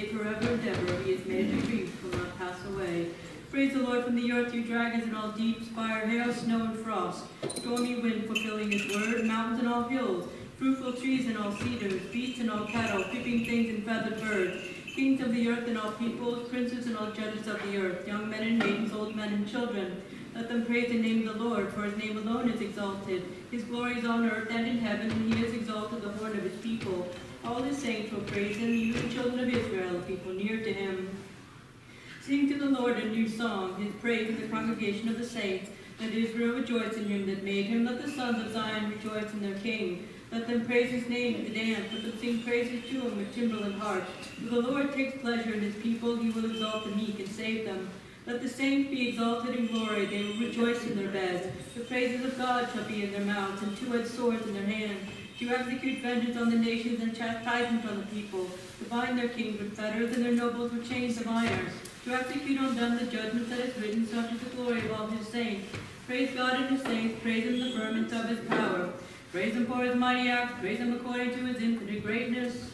forever, forever and ever, he has made your grief will not pass away. Praise the Lord from the earth, you dragons and all deeps, fire, hail, snow, and frost, stormy wind fulfilling his word, mountains and all hills, fruitful trees and all cedars, beasts and all cattle, creeping things and feathered birds, kings of the earth and all peoples, princes and all judges of the earth, young men and maidens, old men and children. Let them praise the name of the Lord, for his name alone is exalted. His glory is on earth and in heaven, and he has exalted the horn of his people. All his saints will praise him, you the children of Israel, people near to him. Sing to the Lord a new song, his praise in the congregation of the saints. Let Israel rejoice in him that made him. Let the sons of Zion rejoice in their king. Let them praise his name in the dance. Let them sing praises to him with timbrel and harp. For the Lord takes pleasure in his people. He will exalt the meek and save them. Let the saints be exalted in glory. They will rejoice in their beds. The praises of God shall be in their mouths, and two-edged swords in their hands. To execute vengeance on the nations and chastisement on the people. To bind their kings with fetters and their nobles with chains of iron. To execute on them the judgment that is written, such is the glory of all his saints. Praise God in his saints. Praise him the firmament of his power. Praise him for his mighty acts. Praise him according to his infinite greatness.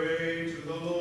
Pray to the Lord.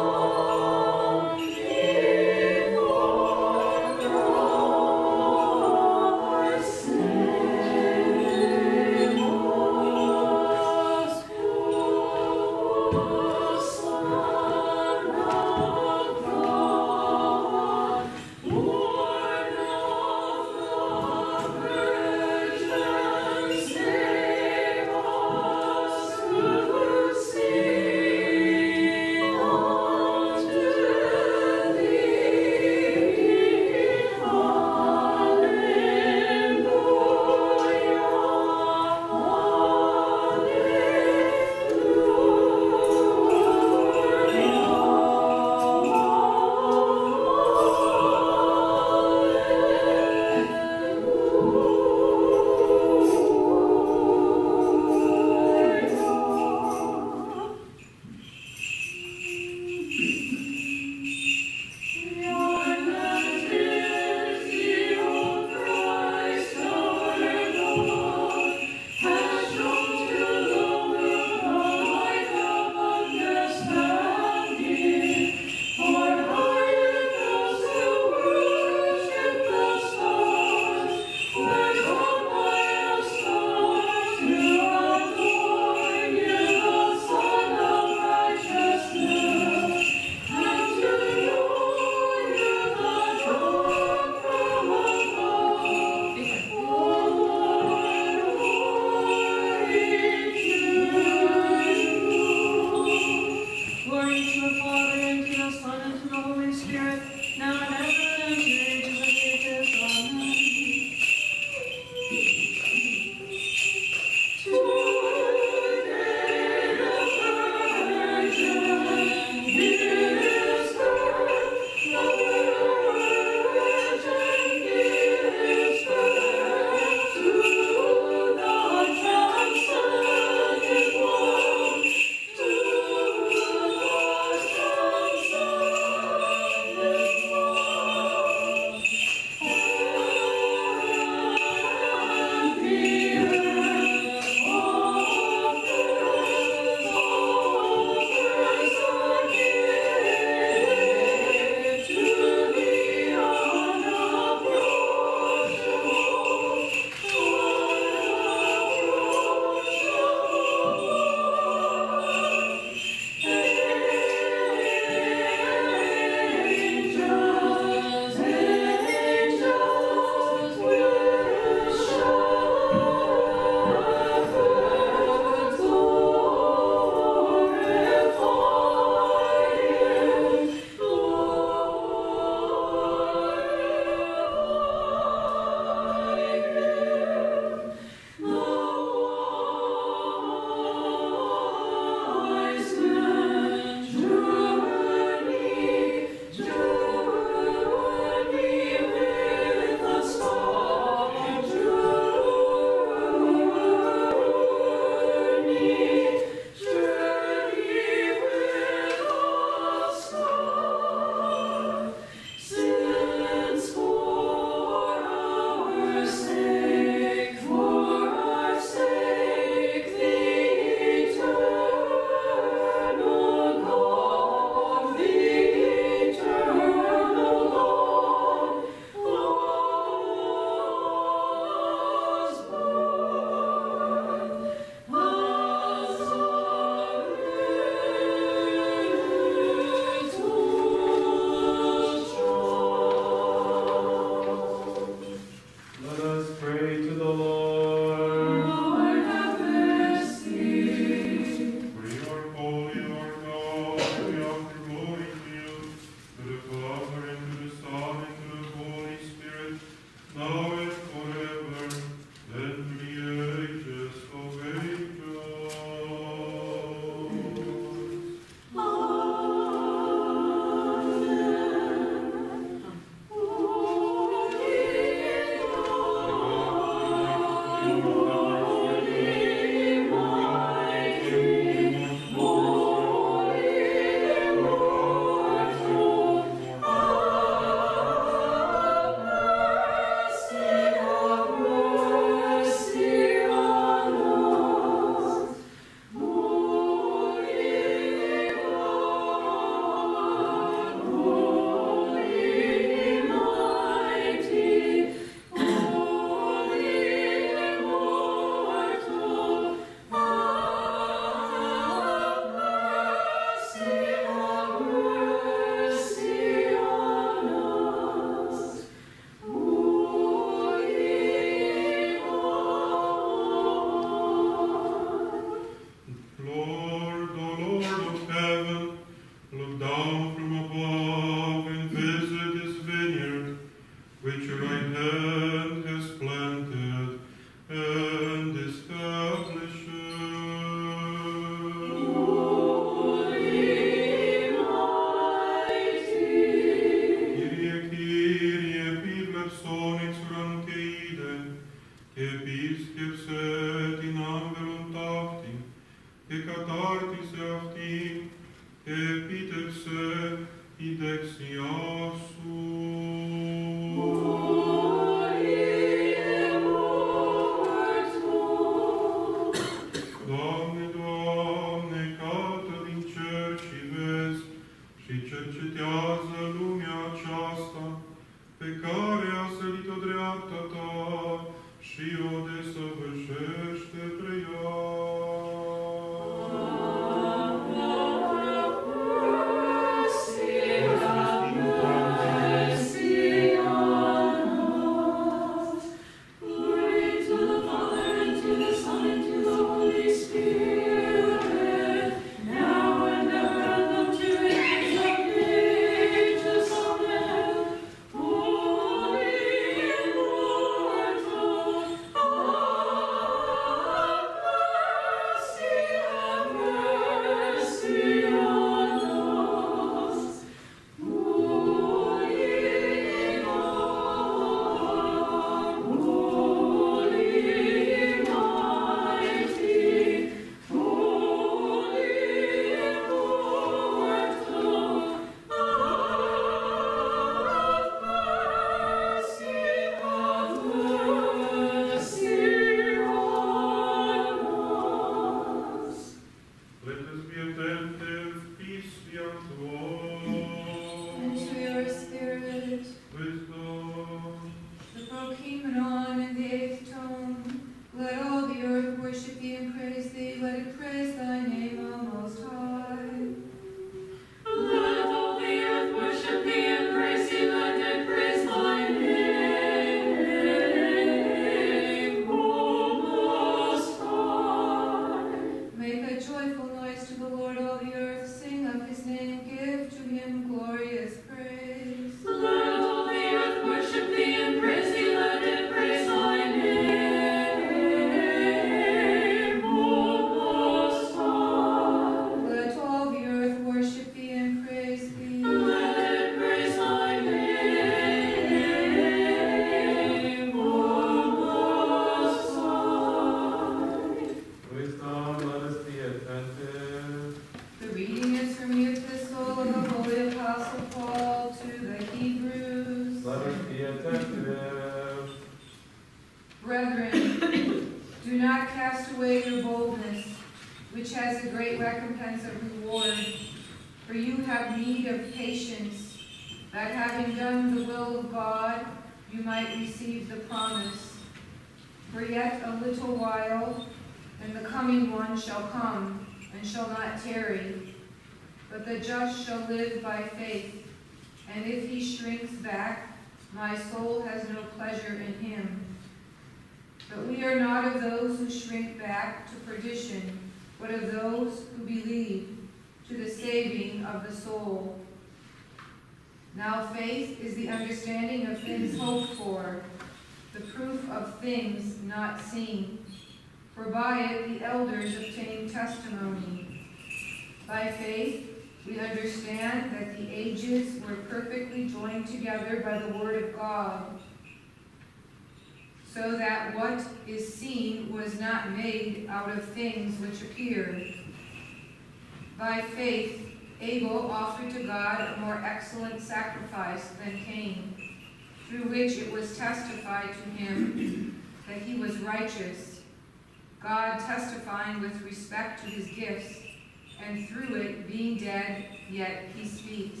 he speaks.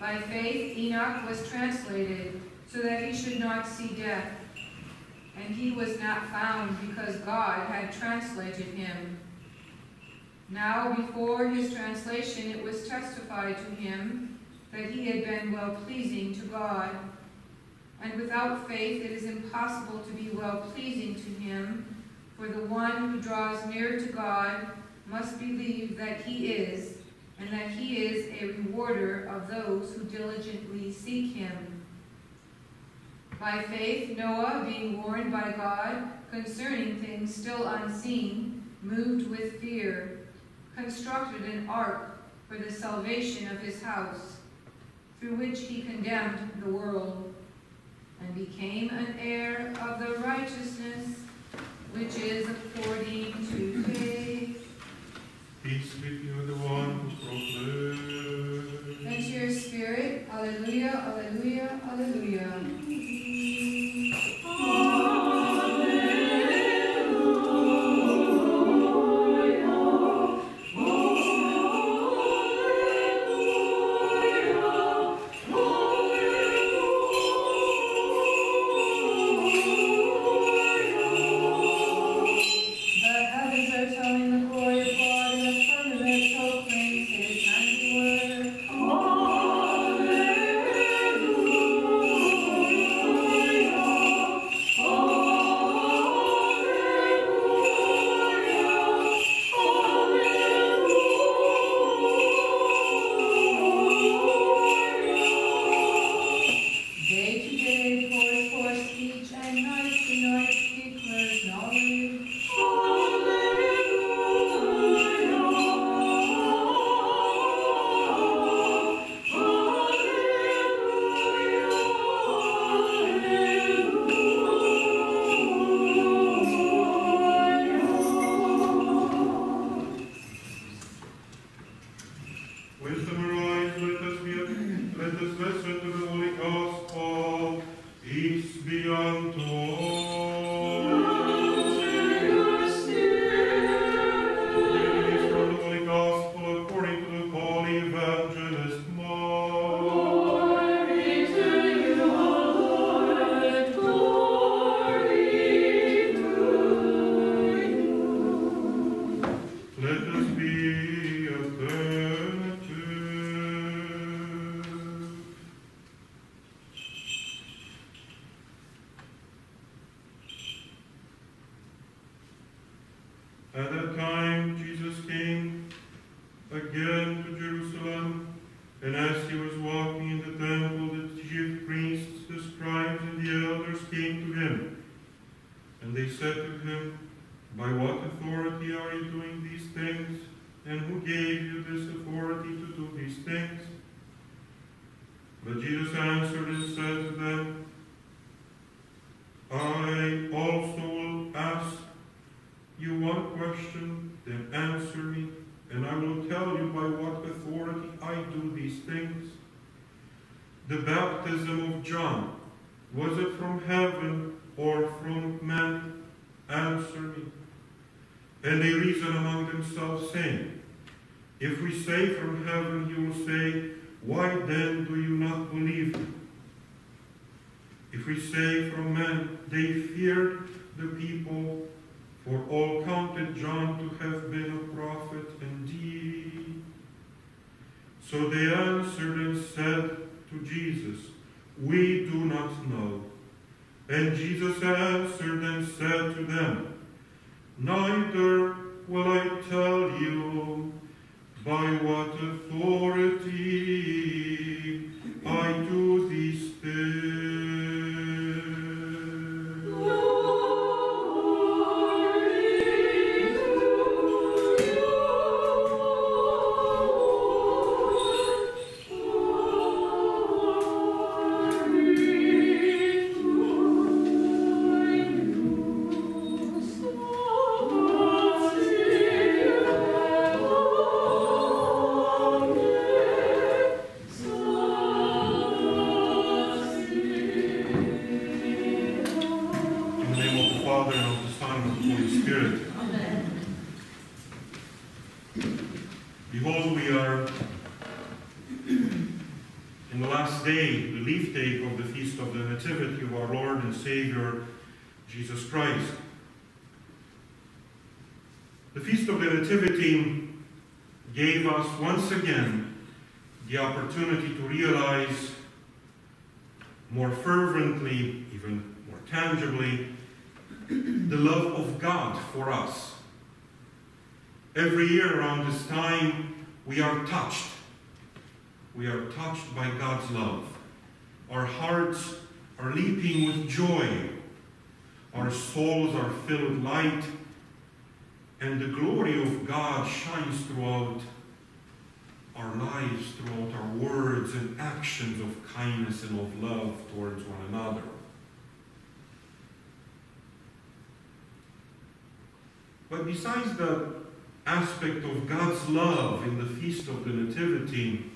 By faith Enoch was translated so that he should not see death, and he was not found because God had translated him. Now before his translation it was testified to him that he had been well-pleasing to God. And without faith it is impossible to be well-pleasing to him, for the one who draws near to God must believe that he is, and that he is a rewarder of those who diligently seek him. By faith, Noah, being warned by God concerning things still unseen, moved with fear, constructed an ark for the salvation of his house, through which he condemned the world, and became an heir of the righteousness which is according to faith. Peace with you, the one and to your spirit, Alleluia, Alleluia, Alleluia. Opportunity to realize more fervently, even more tangibly, the love of God for us. Every year around this time, we are touched. We are touched by God's love. Our hearts are leaping with joy. Our souls are filled with light. And the glory of God shines throughout our lives, throughout our words and actions of kindness and of love towards one another. But besides the aspect of God's love in the Feast of the Nativity,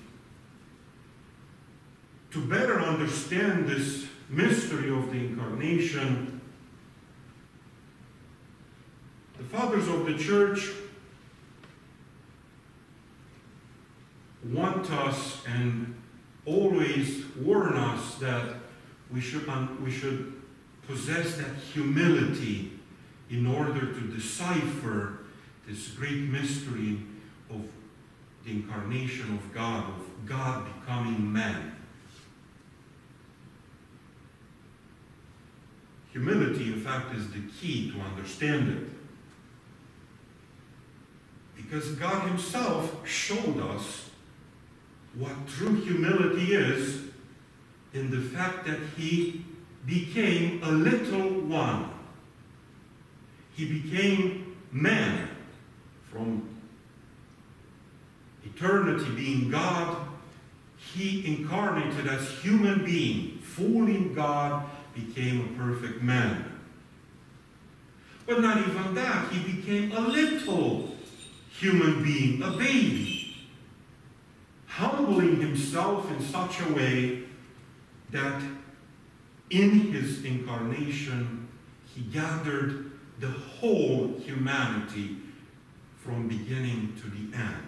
to better understand this mystery of the Incarnation, the fathers of the Church want us and always warn us that we should, we should possess that humility in order to decipher this great mystery of the incarnation of God, of God becoming man. Humility, in fact, is the key to understand it. Because God Himself showed us what true humility is in the fact that He became a little one. He became man from eternity being God. He incarnated as human being, fully God, became a perfect man. But not even that, he became a little human being, a baby, humbling himself in such a way that in his incarnation he gathered the whole humanity from beginning to the end.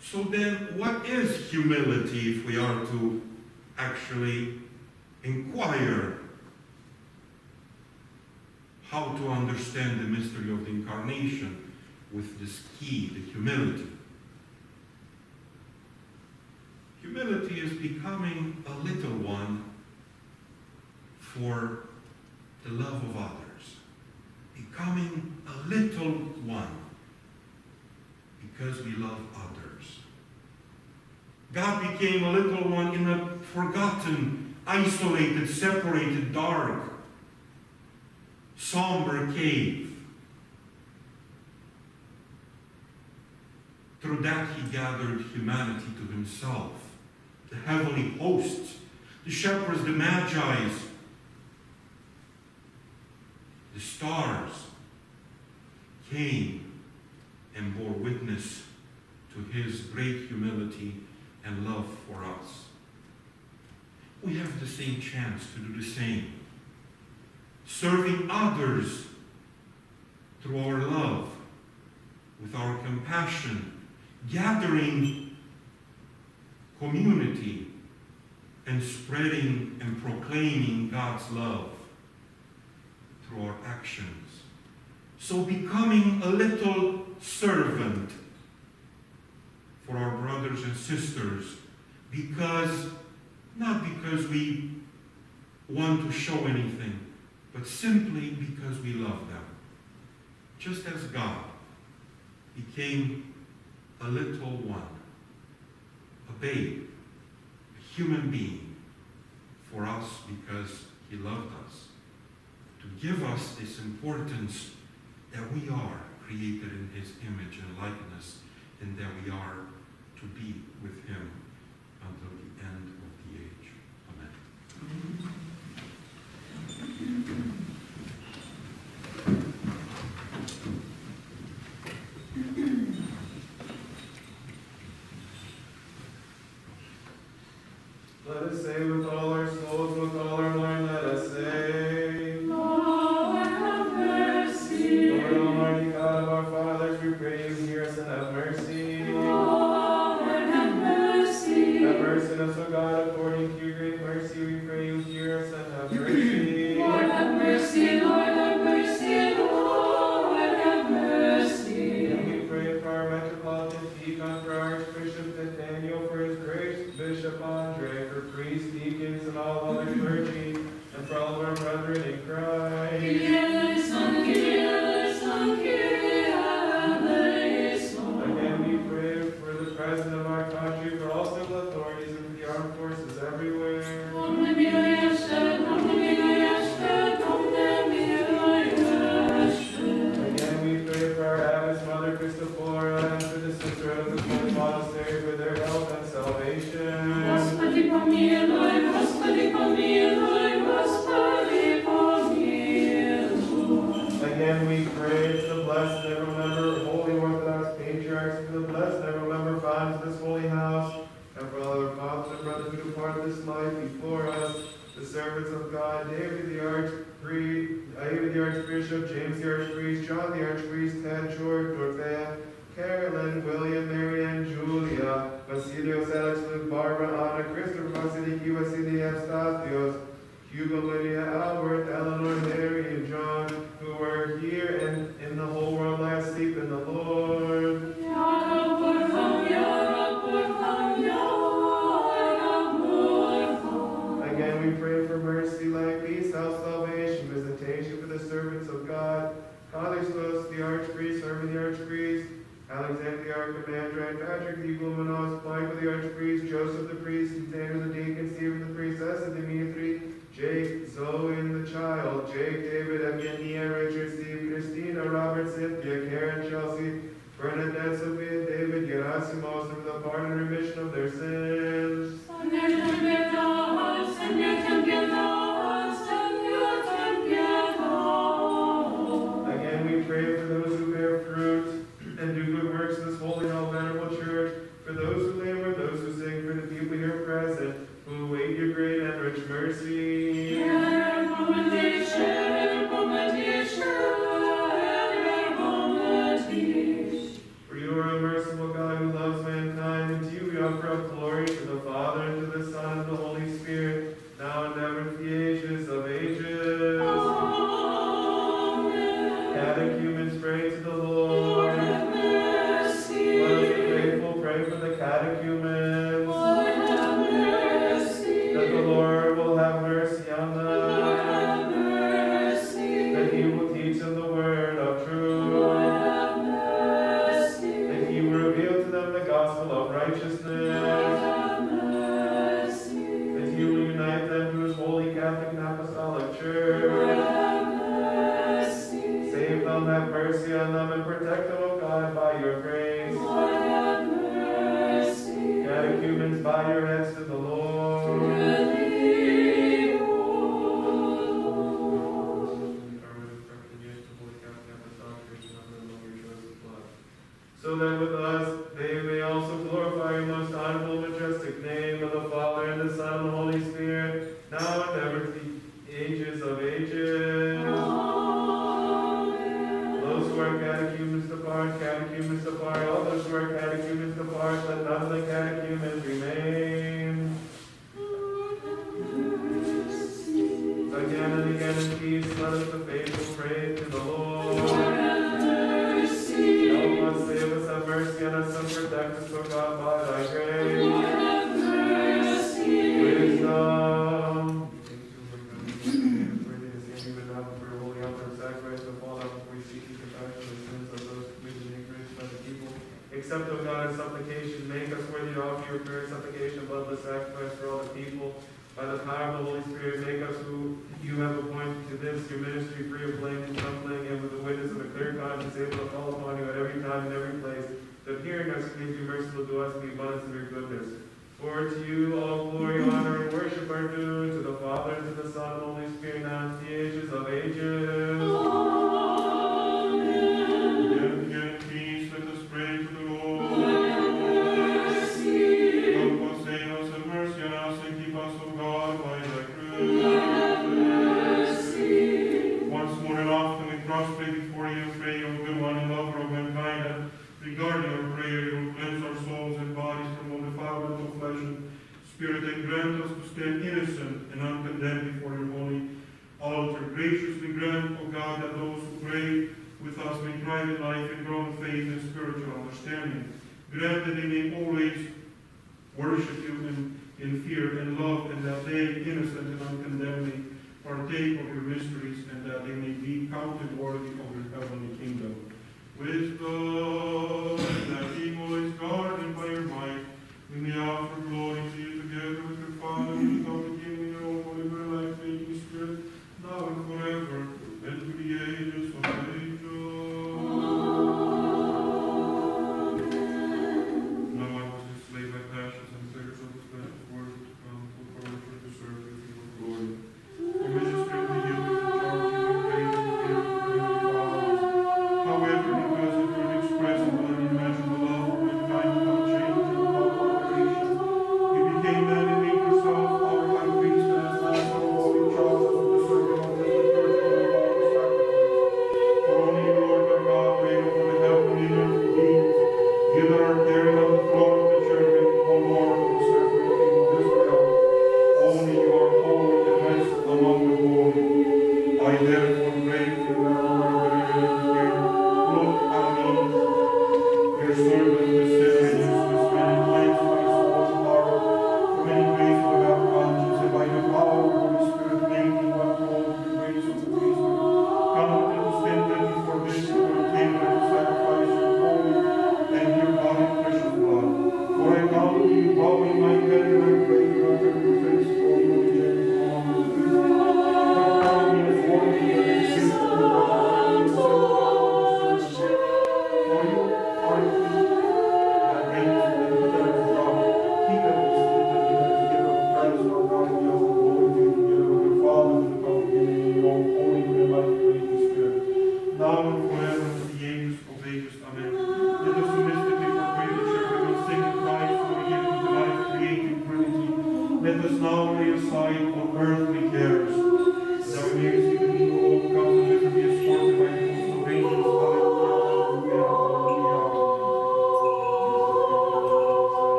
So then, what is humility if we are to actually inquire how to understand the mystery of the incarnation with this key, the humility? Humility is becoming a little one for the love of others. Becoming a little one because we love others. God became a little one in a forgotten, isolated, separated, dark, somber cave. Through that he gathered humanity to himself, the heavenly hosts, the shepherds, the magi, the stars came and bore witness to his great humility and love for us. We have the same chance to do the same. Serving others through our love, with our compassion, gathering community and spreading and proclaiming God's love through our actions. So becoming a little servant for our brothers and sisters because, not because we want to show anything, but simply because we love them. Just as God became a little one, a babe, a human being for us because he loved us, to give us this importance that we are created in his image and likeness and that we are to be with him until the end of the age. Amen. say with all our soul, President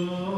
Senhor.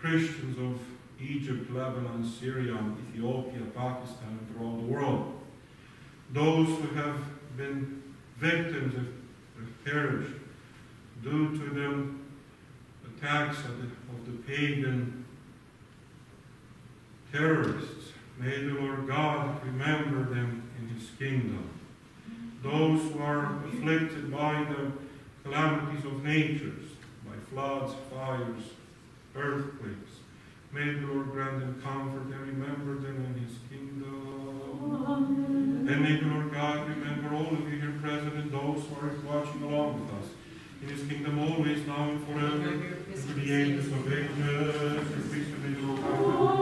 Christians of Egypt, Lebanon, Syria, Ethiopia, Pakistan, and throughout the world. Those who have been victims have, have perished due to them attacks of the, of the pagan terrorists. May the Lord God remember them in his kingdom. Those who are afflicted by the calamities of nature, by floods, fires, earthquakes. May the Lord grant them comfort and remember them in his kingdom. Amen. And may the Lord God remember all of you here present and those who are watching along with us. In his kingdom always, now and forever, and to the ages of ages. Your peace may the Lord God.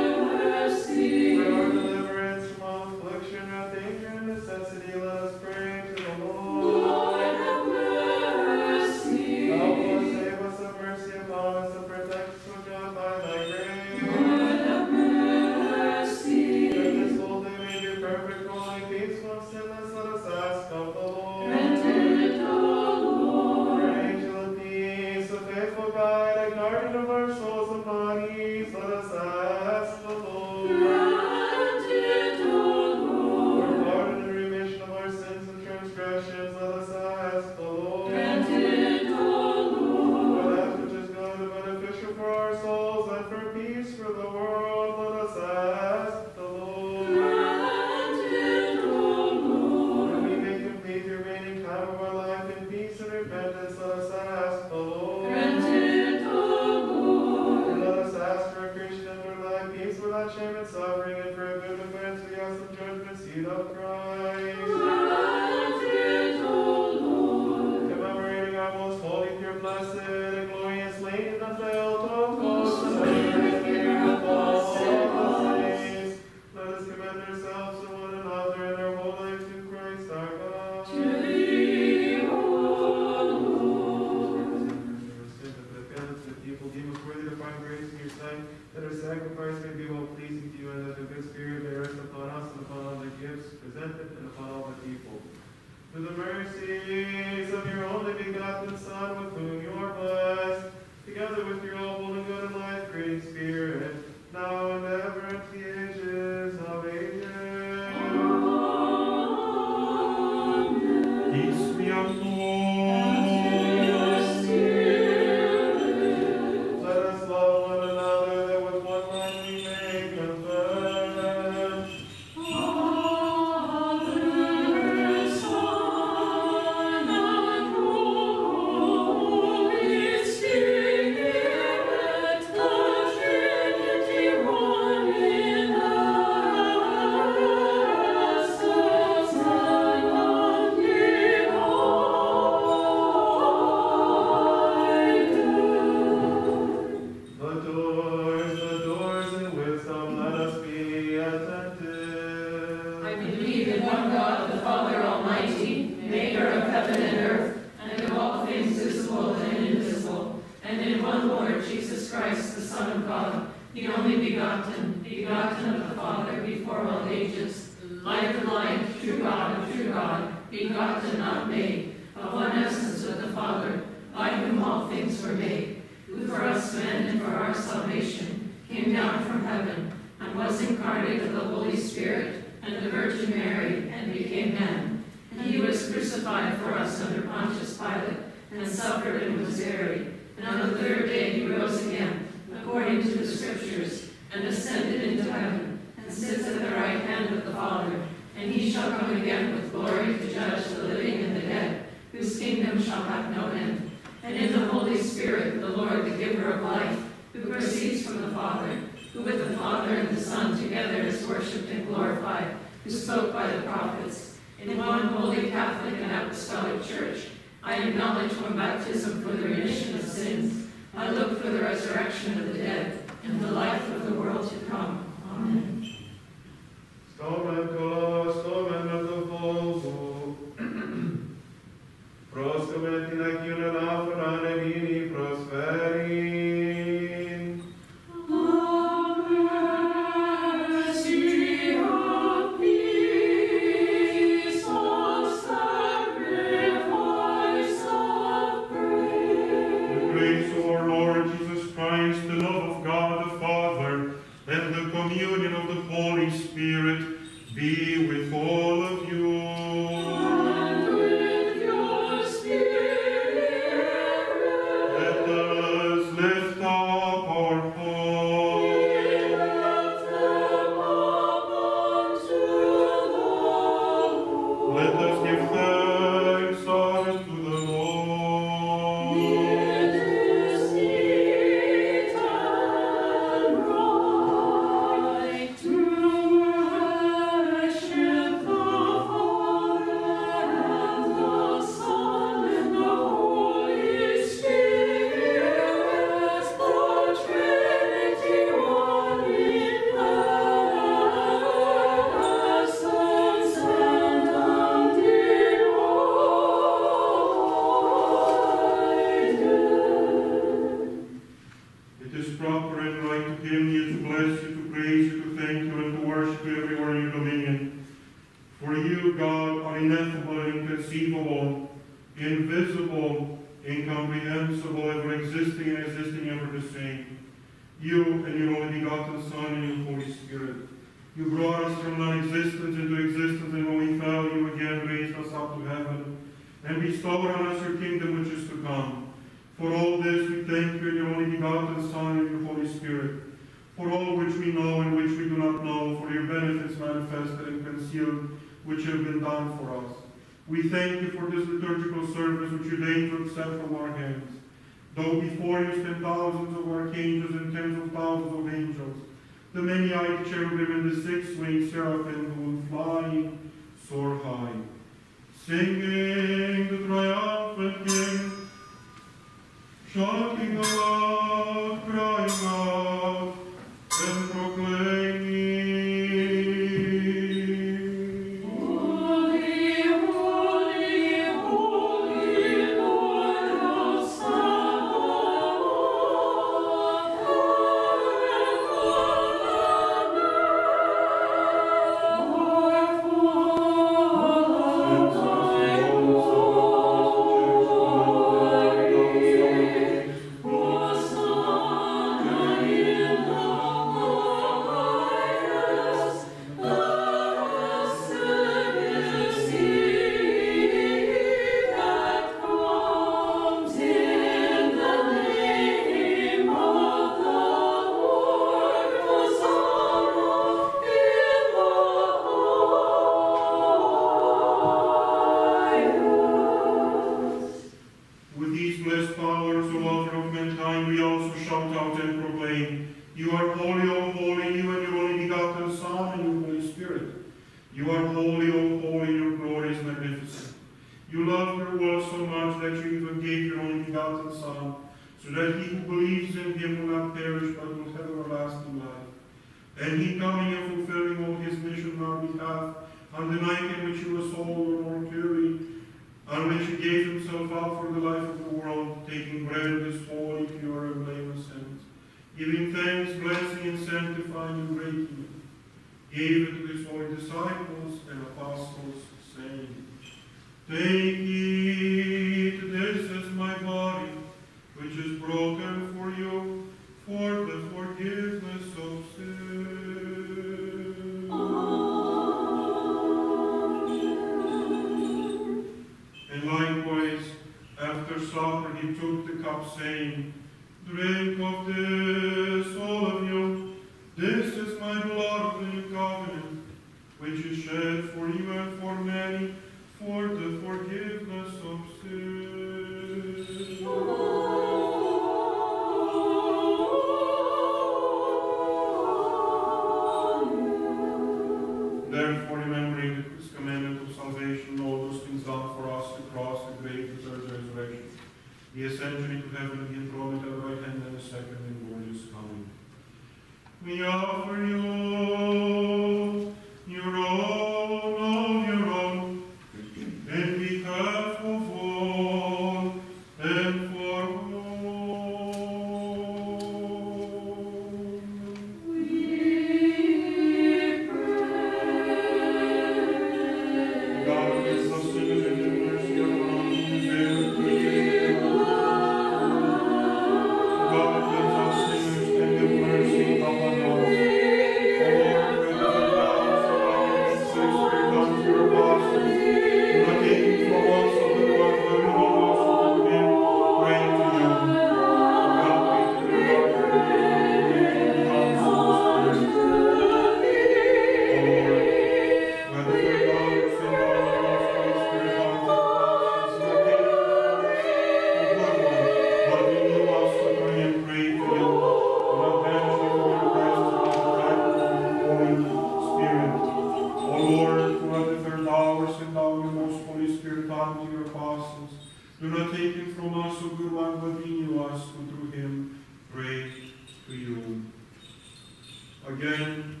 Again,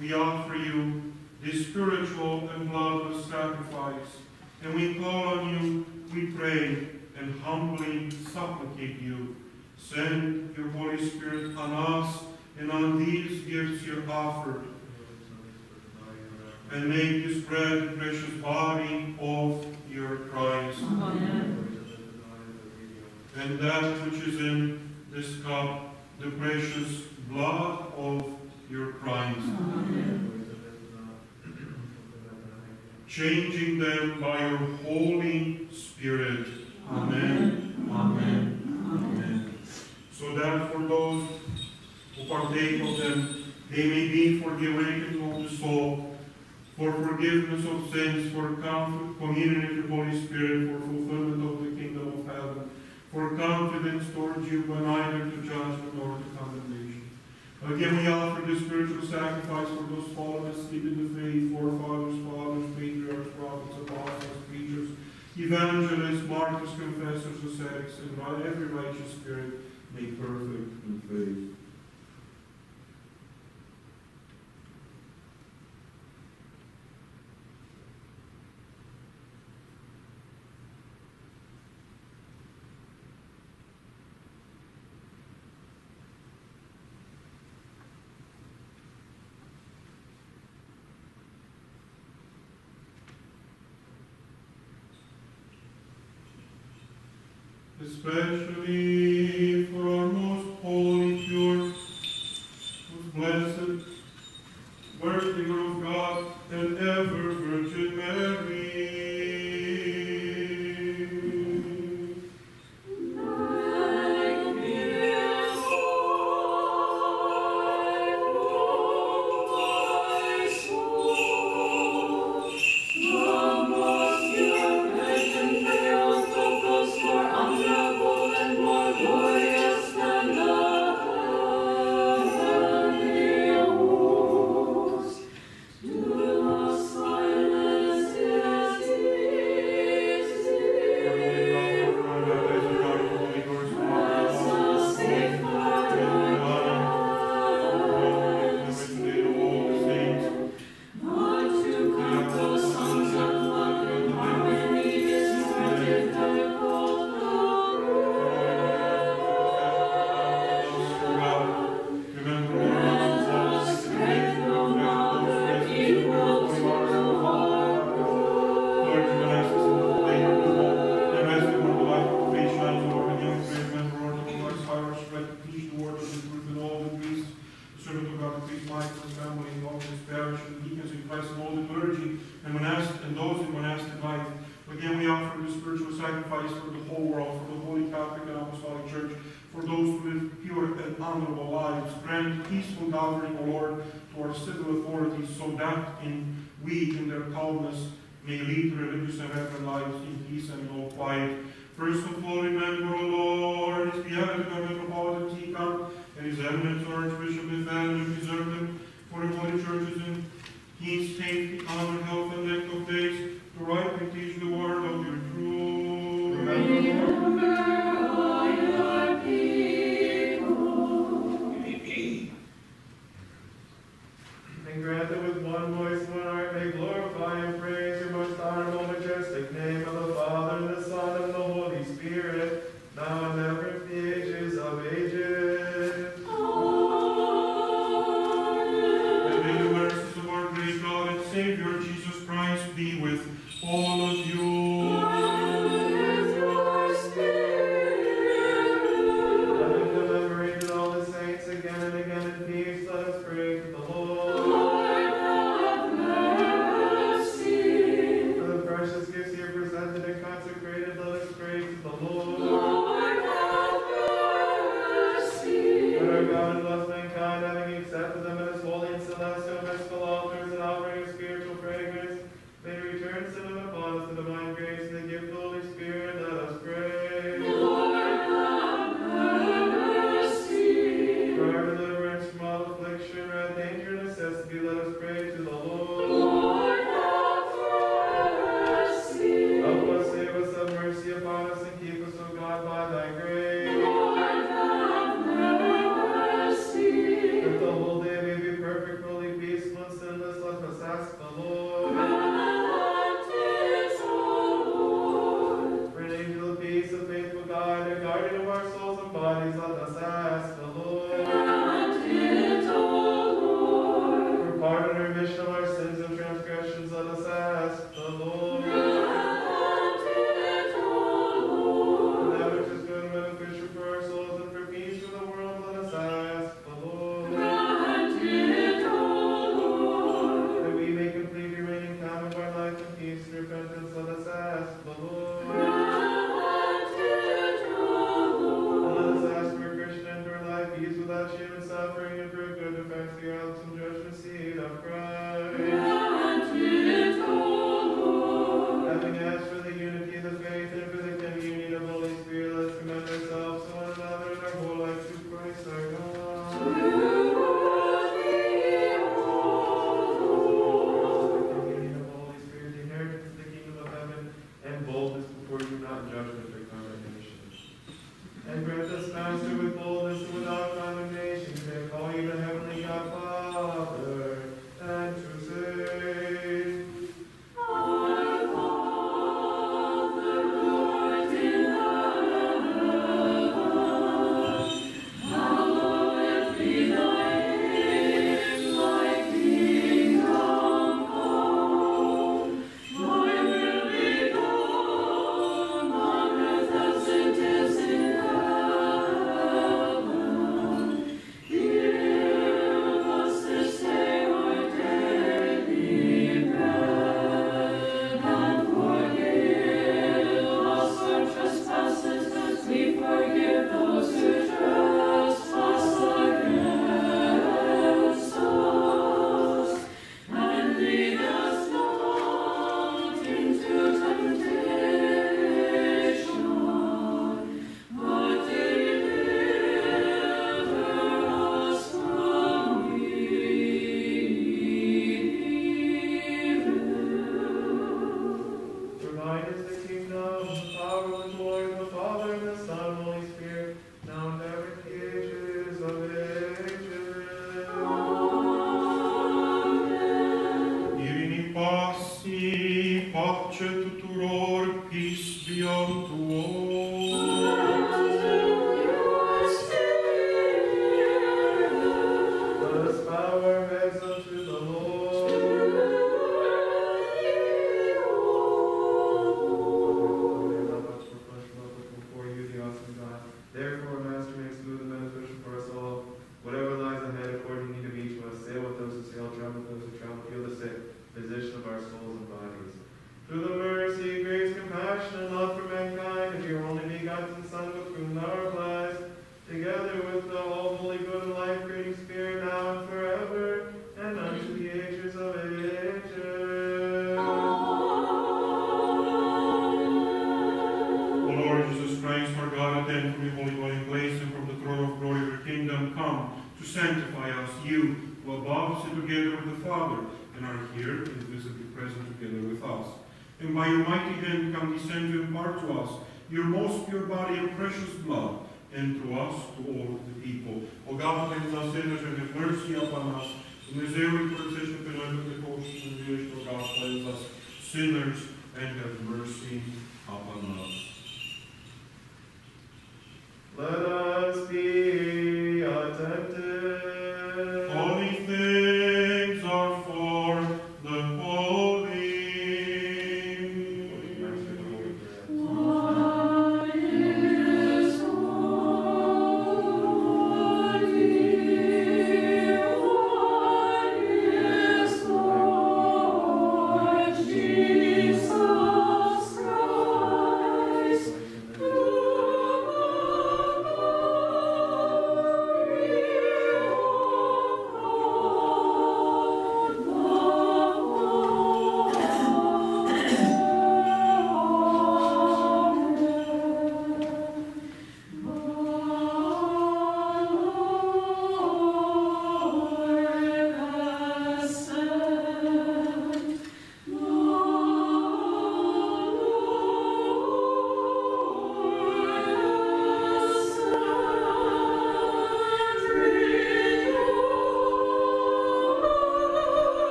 we offer you this spiritual and bloodless sacrifice, and we call on you, we pray, and humbly supplicate you. Send your Holy Spirit on us and on these gifts you offered, and make this bread the precious body of your Christ. Amen. And that which is in this cup, the precious blood of your Christ, changing them by your Holy Spirit. Amen. Amen. Amen. So that for those who partake of them, they may be forgiven of the soul, for forgiveness of sins, for comfort, communion of the Holy Spirit, for fulfillment of the kingdom of heaven, for confidence towards you, but neither to judgment nor to condemnation. Again, we offer this spiritual sacrifice for those fallen asleep in the faith, forefathers, fathers, patriarchs, prophets, apostles, preachers, evangelists, martyrs, confessors, ascetics, and every righteous spirit made perfect in faith. especially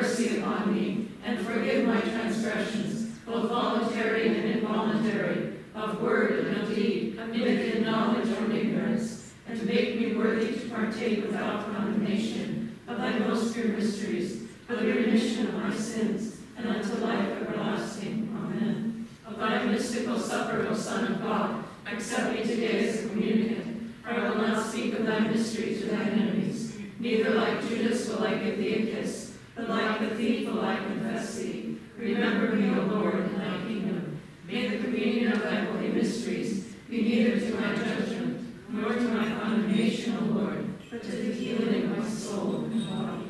mercy upon me, and forgive my transgressions, both voluntary and involuntary, of word and of deed, committed in knowledge or ignorance, and to make me worthy to partake without condemnation of thy most pure mysteries, for the remission of my sins, and unto life everlasting. Amen. Of thy mystical supper, O Son of God, accept me today as a communicant, for I will not speak of thy mystery to thine enemies. Neither like Judas will I give thee a kiss, but like the thief will I confess thee. Remember me, O Lord, in thy kingdom. May the communion of thy holy mysteries be neither to my judgment nor to my condemnation, O Lord, but to the healing of my soul and body.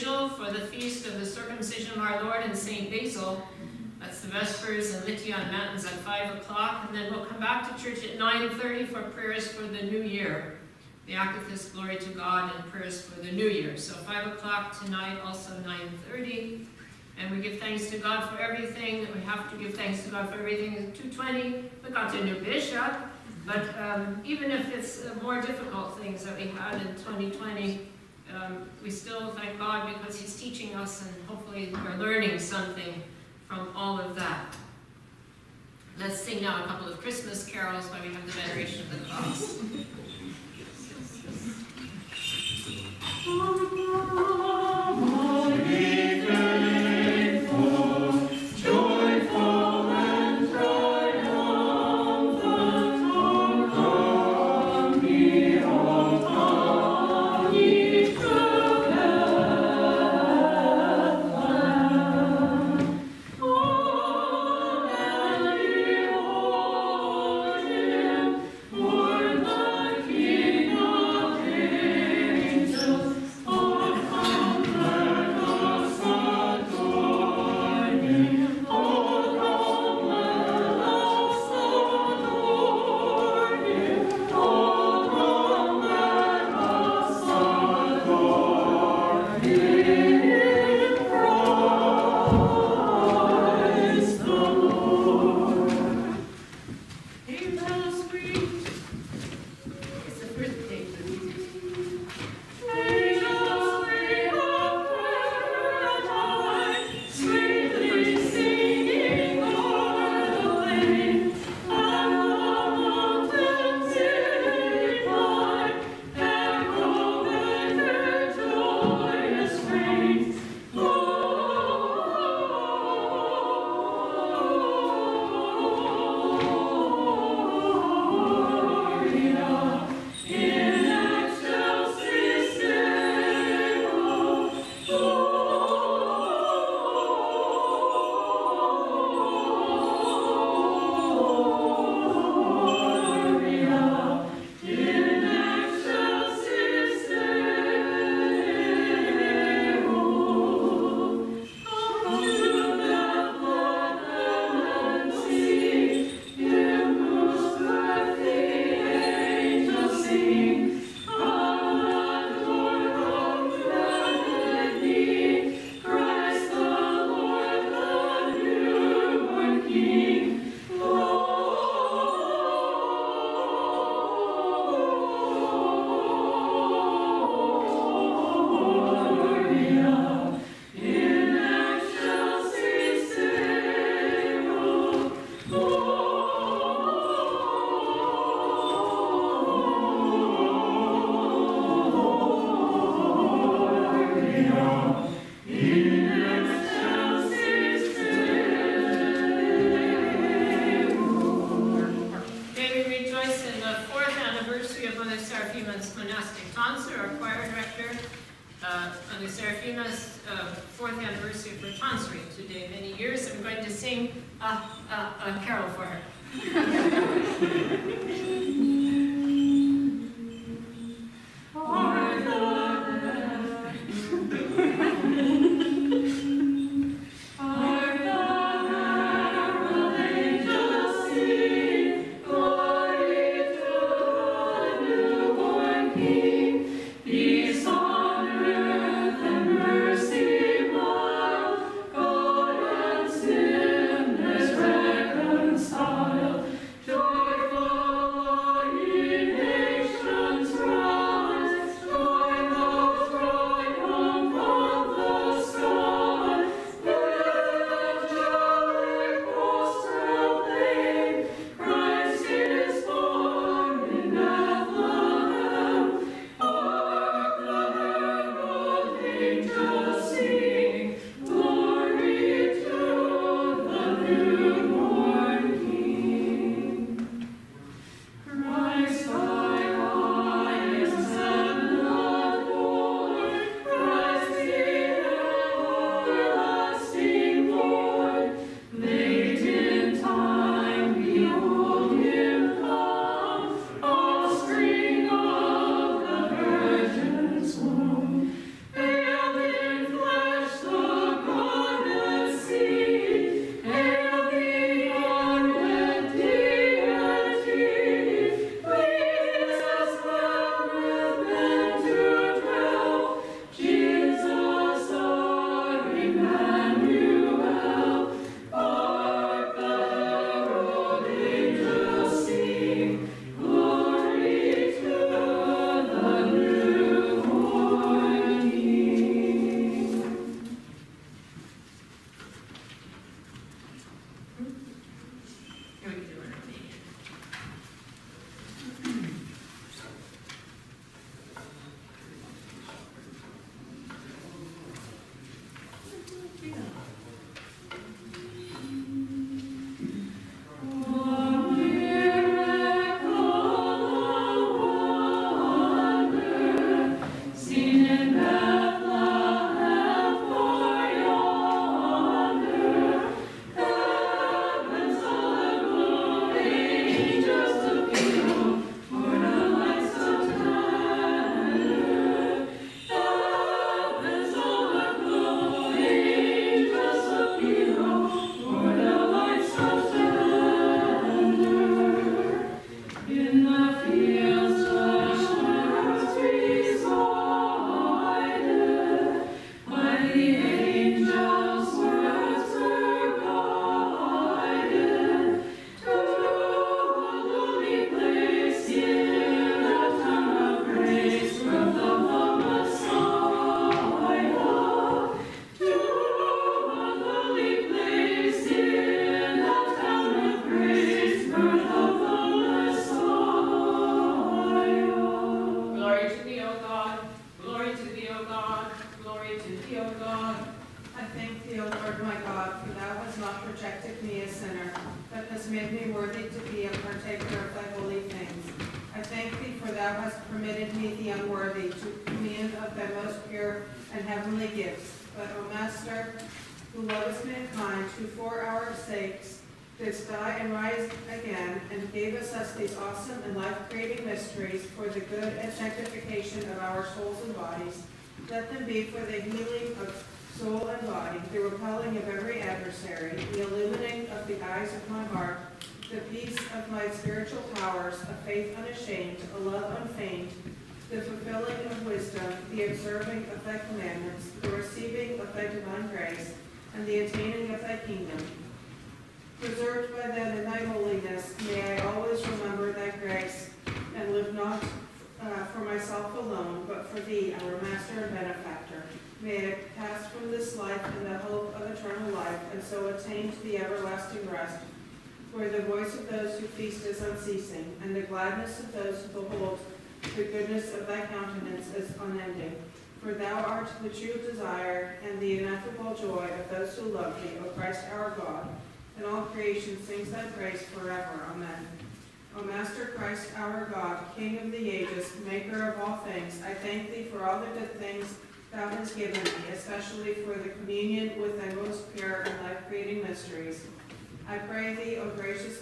vigil for the feast of the circumcision of our Lord and St. Basil. That's the Vespers and Litia and Matins at 5 o'clock, and then we'll come back to church at 9.30 for prayers for the new year. The Akathist Glory to God and prayers for the new year. So 5 o'clock tonight, also 9.30. And we give thanks to God for everything. We have to give thanks to God for everything. 220, we got a new bishop. But um, even if it's uh, more difficult things that we had in 2020, um, we still thank God because he's teaching us and hopefully we're learning something from all of that. Let's sing now a couple of Christmas carols while we have the Veneration of the Cross.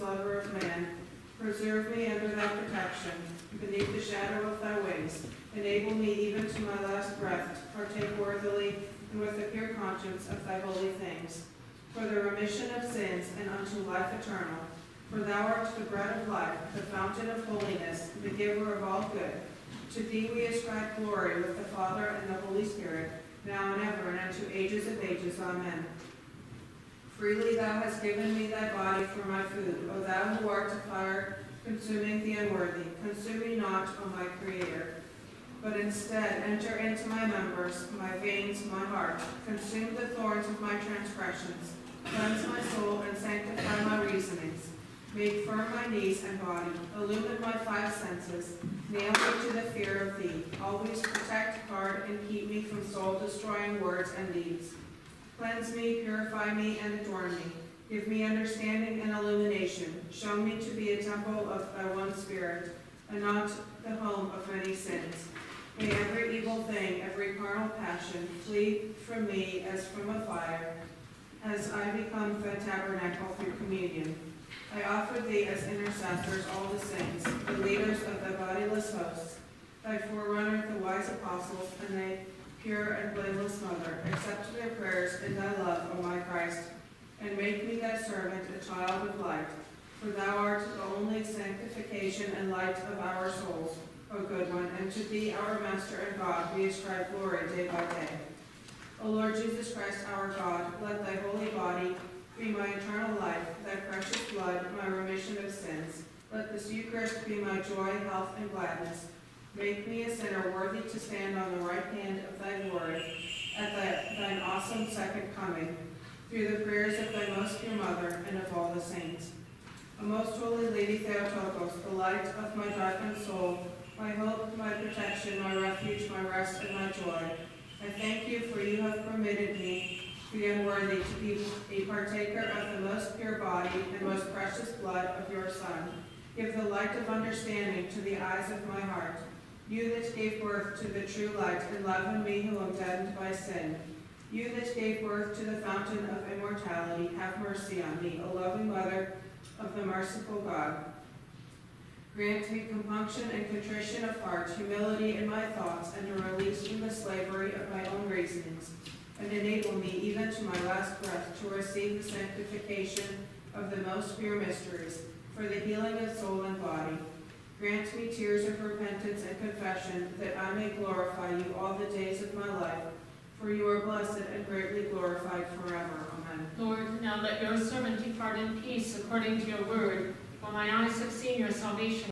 Lover of man, preserve me under thy protection, beneath the shadow of thy wings. Enable me even to my last breath to partake worthily and with a pure conscience of thy holy things, for the remission of sins and unto life eternal. For thou art the bread of life, the fountain of holiness, the giver of all good. To thee we ascribe glory with the Father and the Holy Spirit, now and ever, and unto ages of ages. Amen. Freely thou hast given me thy body for my food, O thou who art a fire consuming the unworthy. Consume me not, O my Creator, but instead enter into my members, my veins, my heart. Consume the thorns of my transgressions. Cleanse my soul and sanctify my reasonings. Make firm my knees and body. Illumine my five senses. Nail me to the fear of thee. Always protect, guard, and keep me from soul-destroying words and deeds. Cleanse me, purify me, and adorn me. Give me understanding and illumination. Show me to be a temple of thy one spirit, and not the home of many sins. May every evil thing, every carnal passion, flee from me as from a fire, as I become the tabernacle through communion. I offer thee as intercessors all the saints, the leaders of the bodiless hosts, thy forerunner, the wise apostles, and thy pure and blameless mother. Accept their prayers in thy love, O my Christ, and make me thy servant, a child of light. For thou art the only sanctification and light of our souls, O good one, and to thee, our Master and God, we ascribe glory day by day. O Lord Jesus Christ, our God, let thy holy body be my eternal life, thy precious blood, my remission of sins. Let this Eucharist be my joy, health, and gladness. Make me a sinner worthy to stand on the right hand of thy glory at thy, thine awesome second coming, through the prayers of thy most pure mother and of all the saints. O most holy Lady Theotokos, the light of my darkened soul, my hope, my protection, my refuge, my rest, and my joy, I thank you for you have permitted me to be unworthy to be a partaker of the most pure body and most precious blood of your Son. Give the light of understanding to the eyes of my heart. You that gave birth to the true light and love in me who am deadened by sin. You that gave birth to the fountain of immortality, have mercy on me, O loving Mother of the merciful God. Grant me compunction and contrition of heart, humility in my thoughts, and a release from the slavery of my own reasonings, and enable me, even to my last breath, to receive the sanctification of the most pure mysteries, for the healing of soul and body. Grant me tears of repentance and confession, that I may glorify you all the days of my life, for you are blessed and greatly glorified forever. Amen. Lord, now let your servant depart in peace according to your word, for my eyes have seen your salvation